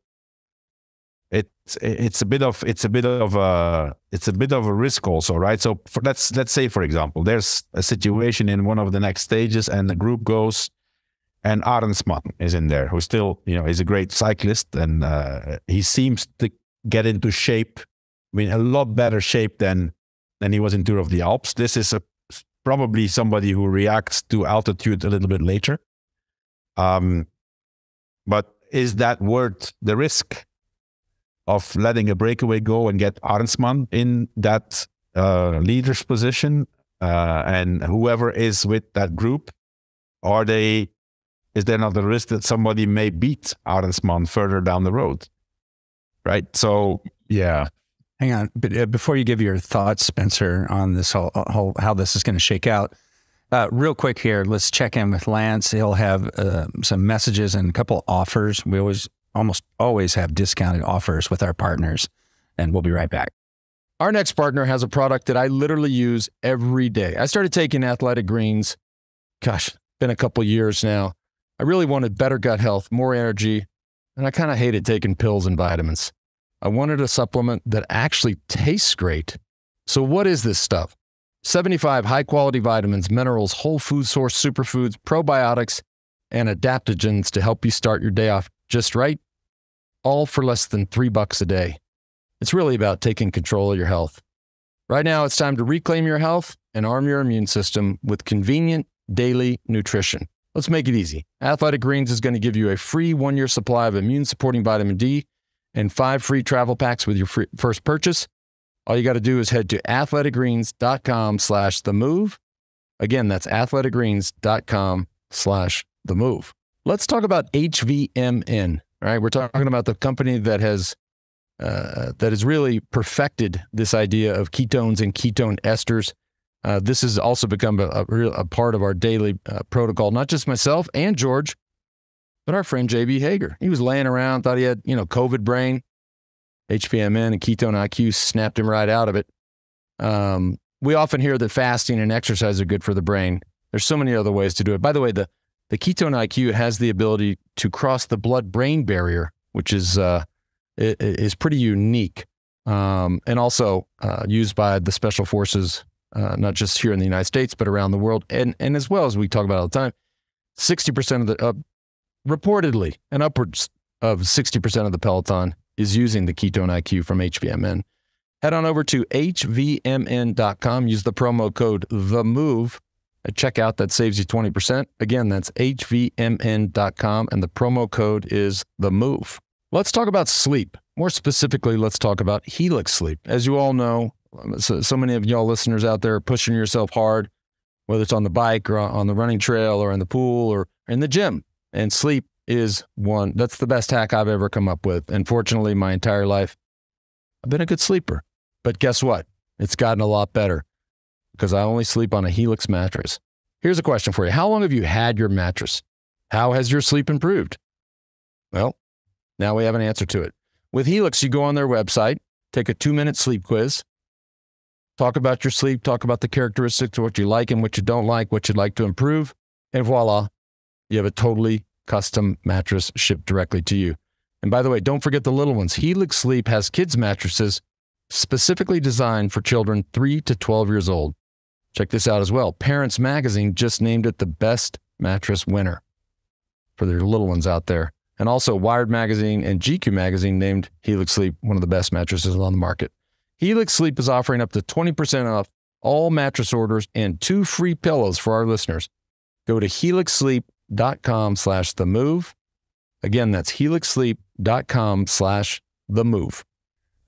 it's it's a bit of it's a bit of a it's a bit of a risk also, right? So for, let's let's say for example, there's a situation in one of the next stages, and the group goes, and Arensman is in there, who still you know is a great cyclist, and uh, he seems to get into shape. I mean, a lot better shape than than he was in Tour of the Alps. This is a, probably somebody who reacts to altitude a little bit later. Um, but is that worth the risk of letting a breakaway go and get Arensman in that uh, leader's position? uh, and whoever is with that group, are they? Is there not the risk that somebody may beat Arensman further down the road? Right. So yeah. Hang on, but uh, before you give your thoughts, Spencer, on this whole, whole how this is going to shake out, uh, real quick here, let's check in with Lance. He'll have uh, some messages and a couple offers. We always, almost always have discounted offers with our partners, and we'll be right back. Our next partner has a product that I literally use every day. I started taking Athletic Greens, gosh, been a couple years now. I really wanted better gut health, more energy, and I kind of hated taking pills and vitamins. I wanted a supplement that actually tastes great. So, what is this stuff? 75 high quality vitamins, minerals, whole food source superfoods, probiotics, and adaptogens to help you start your day off just right, all for less than three bucks a day. It's really about taking control of your health. Right now, it's time to reclaim your health and arm your immune system with convenient daily nutrition. Let's make it easy. Athletic Greens is going to give you a free one year supply of immune supporting vitamin D and five free travel packs with your free first purchase. All you got to do is head to athleticgreens.com slash the move. Again, that's athleticgreens.com slash the move. Let's talk about HVMN. All right. We're talking about the company that has uh, that has really perfected this idea of ketones and ketone esters. Uh, this has also become a, a, real, a part of our daily uh, protocol, not just myself and George, but our friend JB Hager. He was laying around, thought he had, you know, COVID brain, HVMN and ketone IQ snapped him right out of it. Um, we often hear that fasting and exercise are good for the brain. There's so many other ways to do it. By the way, the, the ketone IQ has the ability to cross the blood brain barrier, which is uh, is pretty unique um, and also uh, used by the special forces, uh, not just here in the United States, but around the world. And, and as well as we talk about all the time, 60% of the, reportedly, and upwards of 60% of the Peloton is using the ketone IQ from HVMN. Head on over to hvmn.com, use the promo code THE MOVE at checkout. That saves you 20%. Again, that's hvmn.com, and the promo code is THE MOVE. Let's talk about sleep. More specifically, let's talk about Helix Sleep. As you all know, um, so, so many of y'all listeners out there are pushing yourself hard, whether it's on the bike or on the running trail or in the pool or in the gym. And sleep is one that's the best hack I've ever come up with. And fortunately, my entire life, I've been a good sleeper. But guess what? It's gotten a lot better because I only sleep on a Helix mattress. Here's a question for you How long have you had your mattress? How has your sleep improved? Well, now we have an answer to it. With Helix, you go on their website, take a two minute sleep quiz, talk about your sleep, talk about the characteristics of what you like and what you don't like, what you'd like to improve, and voila, you have a totally custom mattress shipped directly to you. And by the way, don't forget the little ones. Helix Sleep has kids' mattresses specifically designed for children 3 to 12 years old. Check this out as well. Parents Magazine just named it the best mattress winner for their little ones out there. And also, Wired Magazine and GQ Magazine named Helix Sleep one of the best mattresses on the market. Helix Sleep is offering up to 20% off all mattress orders and two free pillows for our listeners. Go to helixsleep.com slash the move. Again, that's helixsleep.com slash the move.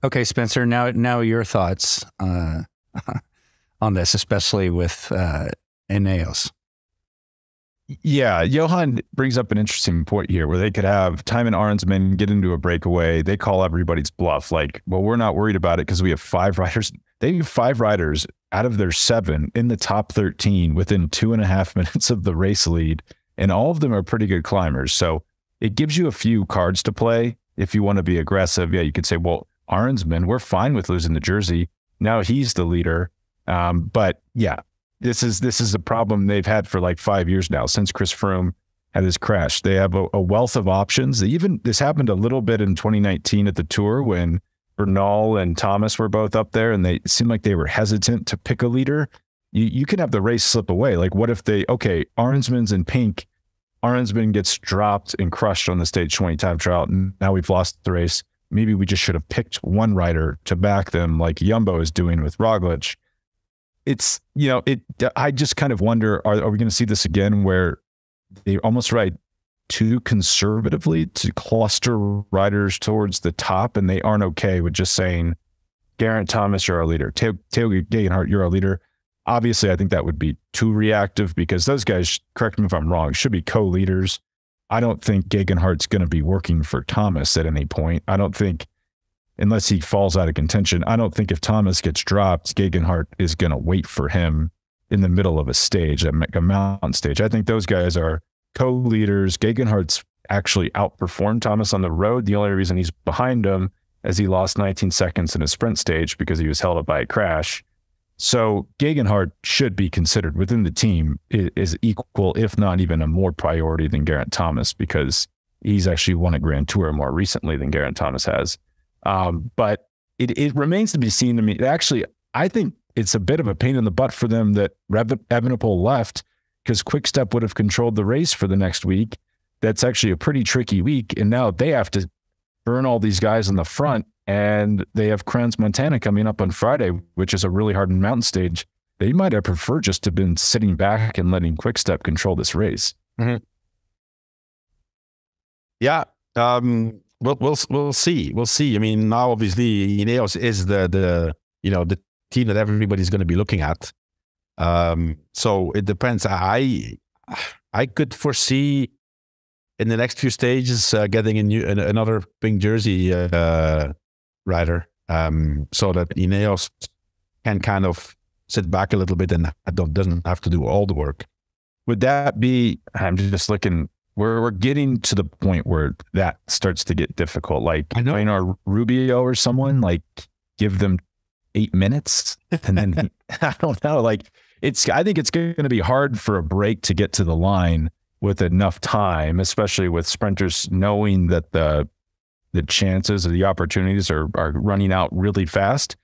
Okay, Spencer, now, now your thoughts uh, on this, especially with uh, Ineos. Yeah, Johan brings up an interesting point here where they could have Thymen Arensman get into a breakaway. They call everybody's bluff. Like, well, we're not worried about it because we have five riders. They have five riders out of their seven in the top 13 within two and a half minutes of the race lead. And all of them are pretty good climbers. So it gives you a few cards to play. If you want to be aggressive, yeah, you could say, well, Arensman, we're fine with losing the jersey. Now he's the leader. Um, but yeah, this is this is a problem they've had for like five years now since Chris Froome had his crash. They have a, a wealth of options. They Even this happened a little bit in 2019 at the Tour when Bernal and Thomas were both up there, and they seemed like they were hesitant to pick a leader. You you can have the race slip away. Like what if they okay, Arensman's in pink, Arensman gets dropped and crushed on the stage 20 time trial, and now we've lost the race. Maybe we just should have picked one rider to back them, like Yumbo is doing with Roglic it's you know it. I just kind of wonder: Are, are we going to see this again, where they almost ride too conservatively to cluster riders towards the top, and they aren't okay with just saying, "Geraint Thomas, you're our leader. Taylor Geoghegan Hart, you're our leader." Obviously, I think that would be too reactive because those guys, correct me if I'm wrong, should be co-leaders. I don't think Geoghegan Hart's going to be working for Thomas at any point. I don't think, unless he falls out of contention, I don't think if Thomas gets dropped, Geoghegan Hart is going to wait for him in the middle of a stage, a, mountain stage. I think those guys are co-leaders. Geoghegan Hart's actually outperformed Thomas on the road. The only reason he's behind him is he lost 19 seconds in a sprint stage because he was held up by a crash. So Geoghegan Hart should be considered within the team is equal, if not even a more priority than Geraint Thomas, because he's actually won a Grand Tour more recently than Geraint Thomas has. Um, but it, it remains to be seen to me. Actually, I think it's a bit of a pain in the butt for them that Evenepoel left because Quickstep would have controlled the race for the next week. That's actually a pretty tricky week. And now they have to burn all these guys in the front and they have Crans Montana coming up on Friday, which is a really hard mountain stage. They might have preferred just to have been sitting back and letting Quickstep control this race. Mm-hmm. Yeah, um, we'll we'll we'll see. We'll see. I mean, now obviously Ineos is the the you know the team that everybody's going to be looking at. Um, so it depends. I I could foresee in the next few stages uh, getting a new another pink jersey uh, rider, um, so that Ineos can kind of sit back a little bit and doesn't have to do all the work. Would that be? I'm just looking. We're we're getting to the point where that starts to get difficult. Like I know. Einer Rubio or someone like give them eight minutes, and then I don't know. Like it's. I think it's going to be hard for a break to get to the line with enough time, especially with sprinters knowing that the the chances or the opportunities are are running out really fast.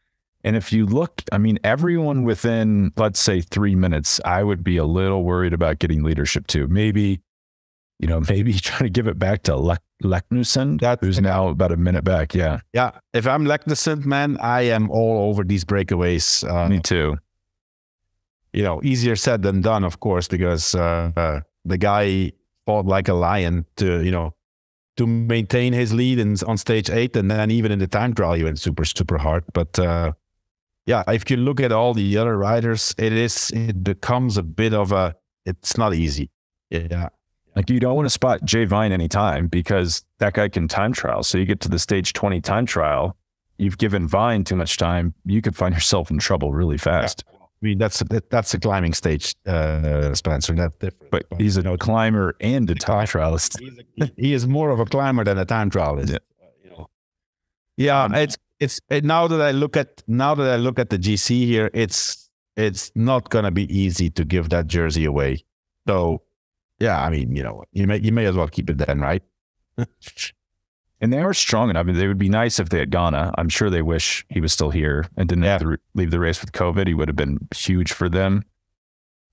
And if you look, I mean, everyone within, let's say, three minutes, I would be a little worried about getting leadership too. Maybe, you know, maybe trying to give it back to Le- Leknessund, who's now about a minute back. Yeah. Yeah. If I'm Leknessund, man, I am all over these breakaways. Uh, Me too. You know, easier said than done, of course, because uh, uh, the guy fought like a lion to, you know, to maintain his lead in, on stage eight, and then even in the time trial, he went super super hard. But uh, yeah, if you look at all the other riders, it is it becomes a bit of a. It's not easy. Yeah. Like you don't want to spot Jay Vine anytime because that guy can time trial. So you get to the stage 20 time trial, you've given Vine too much time, you could find yourself in trouble really fast. Yeah. I mean, that's a, that's a climbing stage, uh, Spencer. That's different. But, but he's a climber and a time trialist. A, he is more of a climber than a time trialist. Yeah, you know. yeah it's it's it, now that I look at now that I look at the GC here, it's it's not gonna be easy to give that jersey away. So, yeah, I mean, you know, you may you may as well keep it then, right? And they are strong enough. I mean, they would be nice if they had Ganna. Uh, I'm sure they wish he was still here and didn't yeah. have to leave the race with COVID. He would have been huge for them.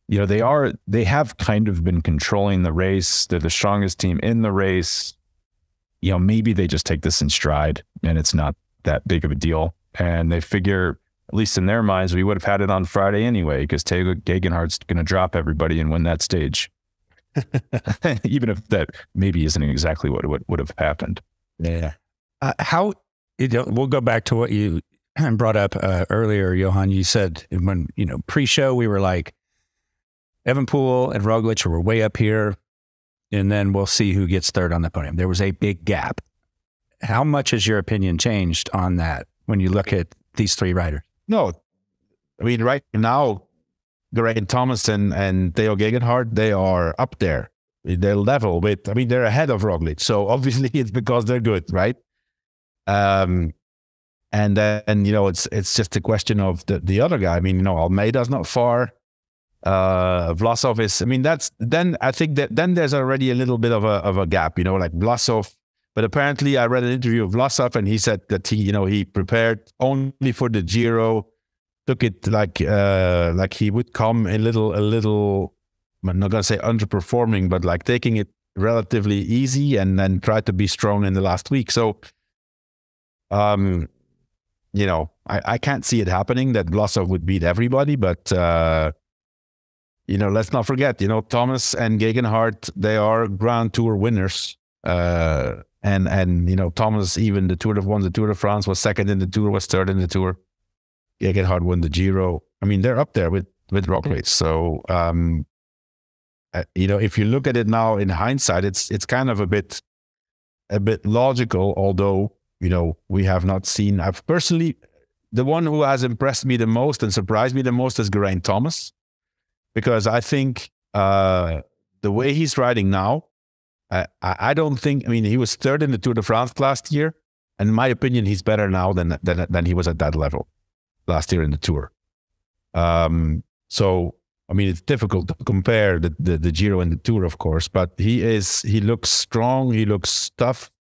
You know, they are, they have kind of been controlling the race. They're the strongest team in the race. You know, maybe they just take this in stride and it's not that big of a deal. And they figure, at least in their minds, we would have had it on Friday anyway, because Taylor Geoghegan Hart's going to drop everybody and win that stage. Even if that maybe isn't exactly what would, would have happened. Yeah. Uh, how, you know, we'll go back to what you brought up uh, earlier, Johan. You said when, you know, pre show, we were like, Evenepoel and Roglic were way up here, and then we'll see who gets third on the podium. There was a big gap. How much has your opinion changed on that when you look at these three riders? No, I mean, right now, Geraint Thomas and, and Tao Geoghegan Hart, they are up there they're level with, I mean, they're ahead of Roglic. So obviously it's because they're good, right? Um, and then, and, you know, it's it's just a question of the, the other guy. I mean, you know, Almeida's not far. Uh, Vlasov is, I mean, that's, then I think that then there's already a little bit of a, of a gap, you know, like Vlasov. But apparently I read an interview of Vlasov and he said that he, you know, he prepared only for the Giro, took it like, uh, like he would come a little, a little I'm not gonna say underperforming, but like taking it relatively easy and then try to be strong in the last week. So, um, you know, I, I can't see it happening that Vlasov would beat everybody, but uh, you know, let's not forget, you know, Thomas and Geoghegan Hart, they are Grand Tour winners. Uh, and and you know, Thomas even the Tour de won the Tour de France, was second in the Tour, was third in the Tour. Geoghegan Hart won the Giro. I mean, they're up there with with Roglic. So um, you know, if you look at it now in hindsight, it's it's kind of a bit a bit logical, although you know we have not seen. I've personally the one who has impressed me the most and surprised me the most is Geraint Thomas, because I think uh, the way he's riding now, I, I don't think. I mean, he was third in the Tour de France last year, and in my opinion, he's better now than than than he was at that level last year in the Tour. Um, so I mean, it's difficult to compare the, the, the Giro and the Tour, of course, but he is he looks strong. He looks tough.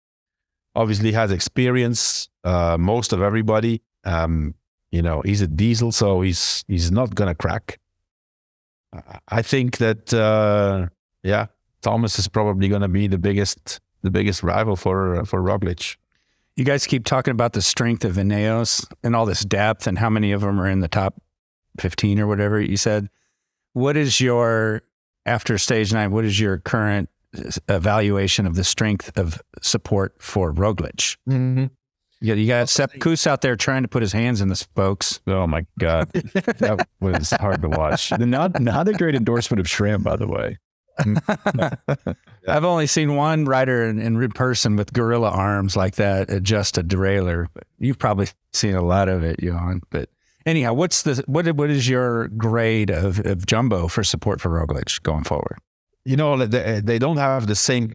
Obviously, has experience. Uh, most of everybody. Um, you know, he's a diesel, so he's he's not gonna crack. I think that uh, yeah, Thomas is probably gonna be the biggest the biggest rival for for Roglic. You guys keep talking about the strength of Ineos and all this depth and how many of them are in the top 15 or whatever you said. What is your, after stage nine, what is your current evaluation of the strength of support for Roglic? Mm-hmm. Yeah, you got Sepp Kuss out there trying to put his hands in the spokes. Oh my god, that was hard to watch. Not not a great endorsement of SRAM, by the way. I've only seen one rider in, in person with gorilla arms like that adjust a derailleur. You've probably seen a lot of it, Johan. But anyhow, what's the what what is your grade of, of jumbo for support for Roglic going forward? You know, they, they don't have the same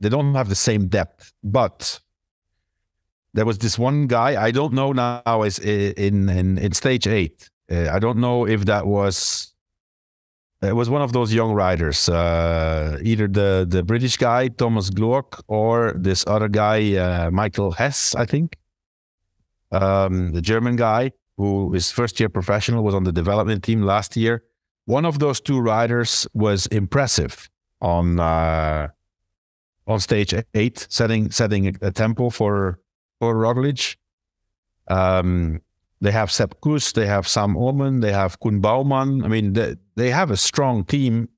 they don't have the same depth, but there was this one guy I don't know now is in in in stage eight. Uh, I don't know if that was it was one of those young riders, uh, either the the British guy Thomas Gloag or this other guy uh, Michael Hess, I think, um, the German guy who is first year professional was on the development team last year. One of those two riders was impressive on uh, on stage eight, setting setting a tempo for for Roglic. Um, they have Sepp Kuss, they have Sam Oomen, they have Koen Bouwman. I mean, they, they have a strong team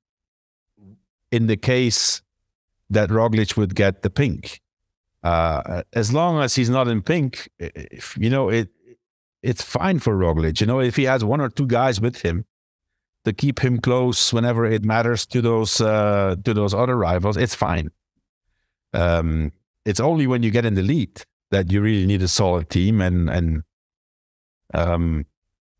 in the case that Roglic would get the pink. Uh, as long as he's not in pink, if, you know, it it's fine for Roglic. You know, if he has one or two guys with him to keep him close whenever it matters to those uh, to those other rivals, it's fine. Um, it's only when you get in the lead that you really need a solid team and and um,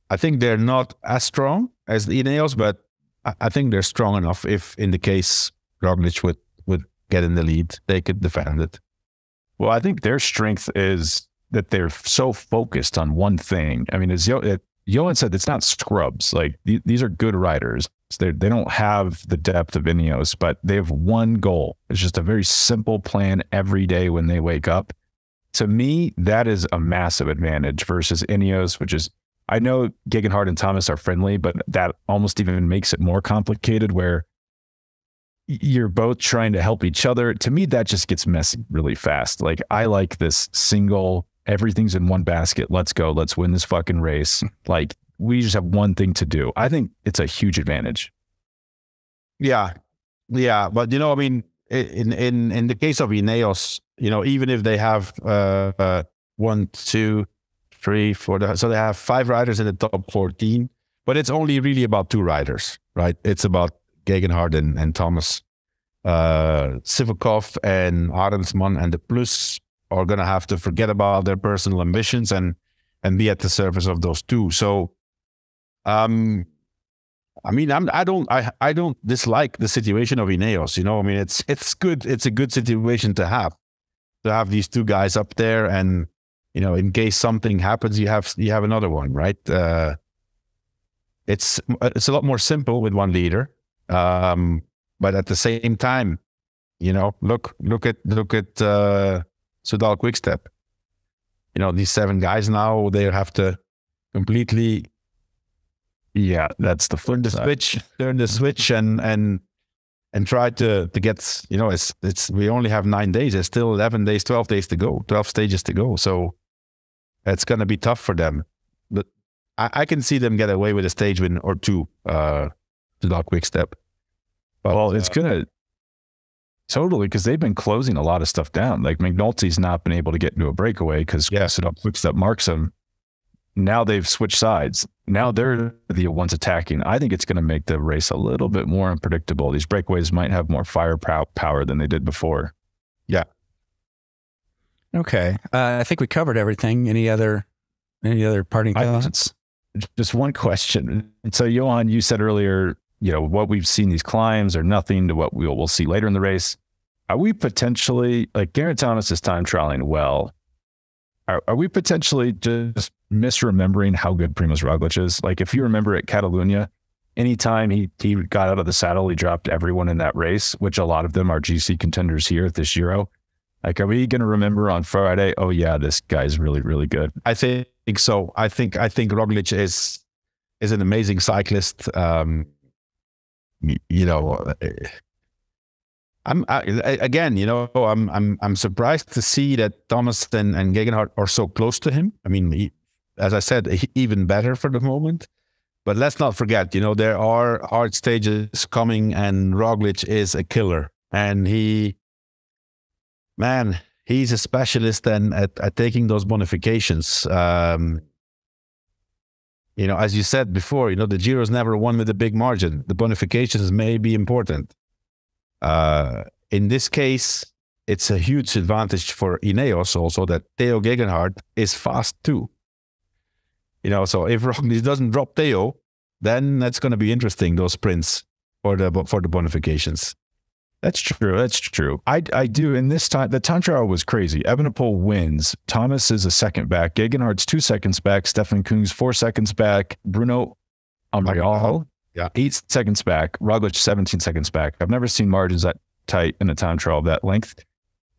I think they're not as strong as the Ineos, but I, I think they're strong enough. If in the case Roglic would would get in the lead, they could defend it. Well, I think their strength is that they're so focused on one thing. I mean, as Yo- Johan said, it's not scrubs. Like th- these are good riders. They they don't have the depth of Ineos, but they have one goal. It's just a very simple plan every day when they wake up, to me, that is a massive advantage versus Ineos, which is, I know Geoghegan Hart and Thomas are friendly, but that almost even makes it more complicated where you're both trying to help each other. To me, that just gets messy really fast. Like, I like this single, everything's in one basket. Let's go. Let's win this fucking race. Like, we just have one thing to do. I think it's a huge advantage. Yeah. Yeah. But, you know, I mean, in in in the case of Ineos, you know, even if they have uh, uh, one, two, three, four, so they have five riders in the top fourteen, but it's only really about two riders, right? It's about Geoghegan Hart and, and Thomas. Uh, Sivakov and Arensman and De Plus are going to have to forget about their personal ambitions and and be at the service of those two. So, um, I mean, I'm, I don't, I, I don't dislike the situation of Ineos. You know, I mean, it's, it's good. It's a good situation to have, to have these two guys up there, and you know, in case something happens, you have, you have another one, right? Uh, it's, it's a lot more simple with one leader, um, but at the same time, you know, look, look at, look at uh, Soudal Quickstep. You know, these seven guys now, they have to completely yeah, that's the turn the switch, turn the switch, and and and try to to get you know it's it's we only have nine days. There's still eleven days, twelve days to go, twelve stages to go. So it's gonna be tough for them. But I, I can see them get away with a stage win or two uh, to that quick step. But, well, it's uh, gonna totally because they've been closing a lot of stuff down. Like McNulty's not been able to get into a breakaway because yeah. Quick Step marks him now they've switched sides. Now they're the ones attacking. I think it's going to make the race a little bit more unpredictable. These breakaways might have more firepower than they did before. Yeah. Okay. Uh, I think we covered everything. Any other any other parting thoughts? Just one question. So, Johan, you said earlier, you know, what we've seen these climbs are nothing to what we'll, we'll see later in the race. Are we potentially like Geraint Thomas is time trialing well? Are, are we potentially just misremembering how good Primoz Roglic is? Like, if you remember at Catalunya, anytime he he got out of the saddle, he dropped everyone in that race, which a lot of them are GC contenders here at this Giro. Like, are we going to remember on Friday? Oh yeah, this guy's really really good. I think so. I think I think Roglic is is an amazing cyclist. Um, you know, uh, I'm I, again, you know, I'm I'm I'm surprised to see that Thomas and and Geoghegan Hart are so close to him. I mean, he, as I said, even better for the moment. But let's not forget, you know, there are hard stages coming, and Roglic is a killer, and he, man, he's a specialist and at, at taking those bonifications. Um, you know, as you said before, you know, the Giro's never won with a big margin. The bonifications may be important. Uh, in this case, it's a huge advantage for Ineos also that Tao Geoghegan Hart is fast too. You know, so if Roglic doesn't drop Tao, then that's going to be interesting. Those sprints for the for the bonifications. That's true. That's true. I, I do. In this time, the time trial was crazy. Evenepoel wins. Thomas is a second back. Geoghegan Hart's two seconds back. Stefan Kung's four seconds back. Bruno Armirail, yeah, eight seconds back. Roglic 17 seconds back. I've never seen margins that tight in a time trial of that length.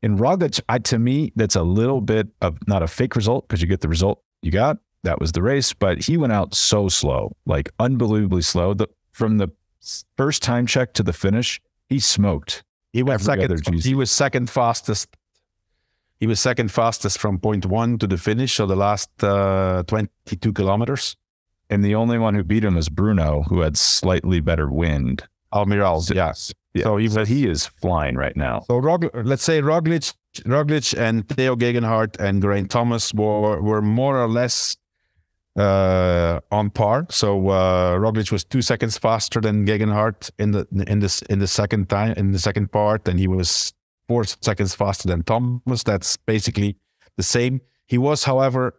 In Roglic, I, to me, that's a little bit of not a fake result because you get the result you got. That was the race, but he went out so slow, like unbelievably slow. The, from the first time check to the finish, he smoked. He went second. He was second fastest. He was second fastest from point one to the finish, so the last uh, 22 kilometers. And the only one who beat him is Bruno, who had slightly better wind. Armirail, yes. Yeah. So he So he is flying right now. So Rog, let's say Roglic, Roglic and Tao Geoghegan Hart and Geraint Thomas were were more or less uh, on par. So uh, Roglic was two seconds faster than Geoghegan Hart in the in this in the second time in the second part, and he was four seconds faster than Thomas. That's basically the same. He was, however,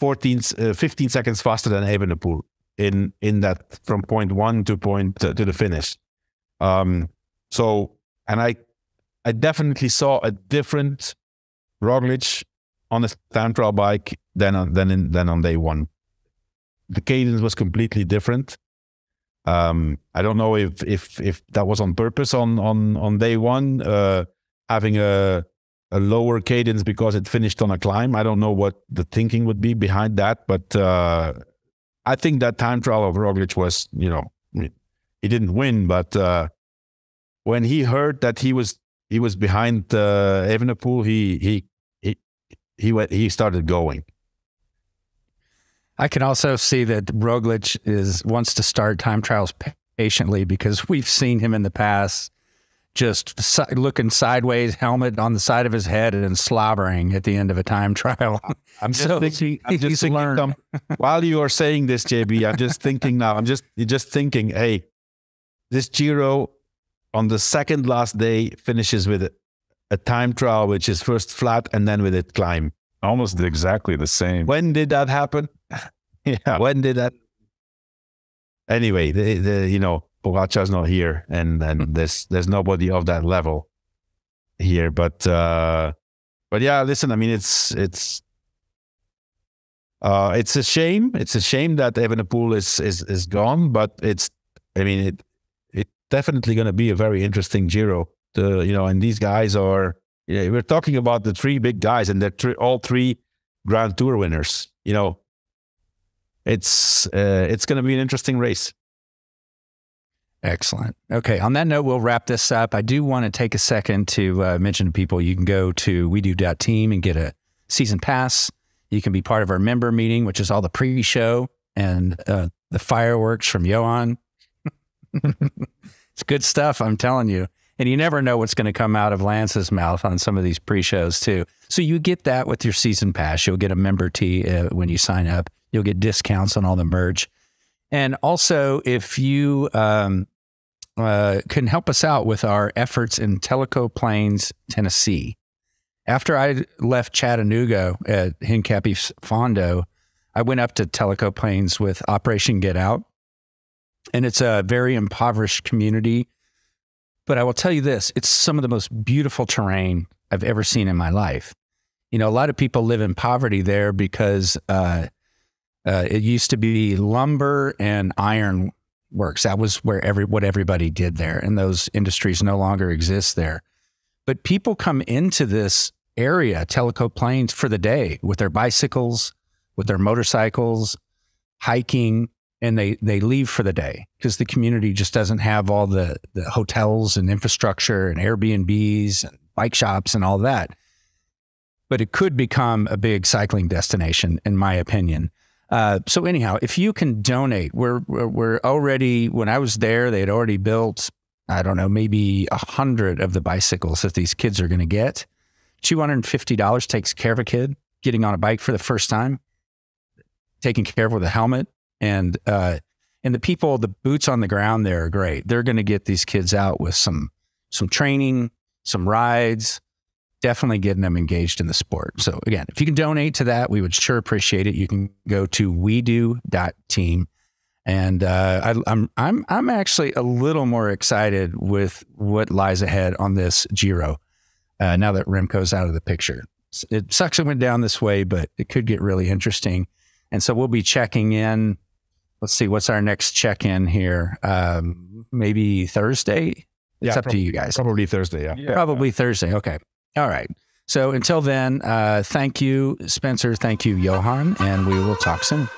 14, uh, 15 seconds faster than Evenepoel in in that from point one to point uh, to the finish. Um, so, and I, I definitely saw a different Roglic on a time trial bike than on than in, than on day one. The cadence was completely different. Um, I don't know if if if that was on purpose on on on day one, uh, having a a lower cadence because it finished on a climb. I don't know what the thinking would be behind that, but uh, I think that time trial of Roglic was, you know, he didn't win, but uh, when he heard that he was he was behind uh, Evenepoel, he he he he went he started going. I can also see that Roglic is wants to start time trials patiently because we've seen him in the past just si- looking sideways, helmet on the side of his head, and slobbering at the end of a time trial. I'm just So thinking. I'm just thinking some- while you are saying this, JB, I'm just thinking now. I'm just just thinking. Hey, this Giro on the second last day finishes with a, a time trial, which is first flat and then with a climb. Almost exactly the same. When did that happen? Yeah. When did that? Anyway, the, the you know Pogacar's not here, and and there's there's nobody of that level here. But uh but yeah, listen. I mean, it's it's uh it's a shame. It's a shame that Evenepoel is is is gone. But it's I mean it it's definitely going to be a very interesting Giro. The you know, and these guys are. Yeah, we're talking about the three big guys, and they're all three Grand Tour winners. You know, it's uh, it's going to be an interesting race. Excellent. Okay. On that note, we'll wrap this up. I do want to take a second to uh, mention to people you can go to wedu.team and get a season pass. You can be part of our member meeting, which is all the pre show and uh, the fireworks from Johan. it's good stuff, I'm telling you. And you never know what's going to come out of Lance's mouth on some of these pre shows, too. So you get that with your season pass. You'll get a member tee uh, when you sign up. You'll get discounts on all the merch. And also, if you um, uh, can help us out with our efforts in Tellico Plains, Tennessee. After I left Chattanooga at Hincapie Fondo, I went up to Tellico Plains with Operation Get Out. And it's a very impoverished community. But I will tell you this it's some of the most beautiful terrain I've ever seen in my life. You know, a lot of people live in poverty there because uh, uh, it used to be lumber and iron works. That was where every what everybody did there, and those industries no longer exist there. But people come into this area, Tellico Plains, for the day with their bicycles, with their motorcycles, hiking, and they they leave for the day because the community just doesn't have all the the hotels and infrastructure and Airbnbs and bike shops and all that. But it could become a big cycling destination, in my opinion. Uh, so anyhow, if you can donate, we're we're already. When I was there, they had already built. I don't know, maybe a hundred of the bicycles that these kids are going to get. Two hundred and fifty dollars takes care of a kid getting on a bike for the first time, taking care of with a helmet, and uh, and the people, the boots on the ground there are great. They're going to get these kids out with some some training, some rides, definitely getting them engaged in the sport. So again, if you can donate to that, we would sure appreciate it. You can go to wedu.team. And uh, I, I'm I'm I'm actually a little more excited with what lies ahead on this Giro. Uh, now that Remco's out of the picture, it sucks it went down this way, but it could get really interesting. And so we'll be checking in. Let's see, what's our next check in here? Um, maybe Thursday. It's Yeah, up to you guys. Probably Thursday. Yeah. Yeah. Probably Thursday. Okay. All right. So until then, uh, thank you, Spencer. Thank you, Johan, and we will talk soon.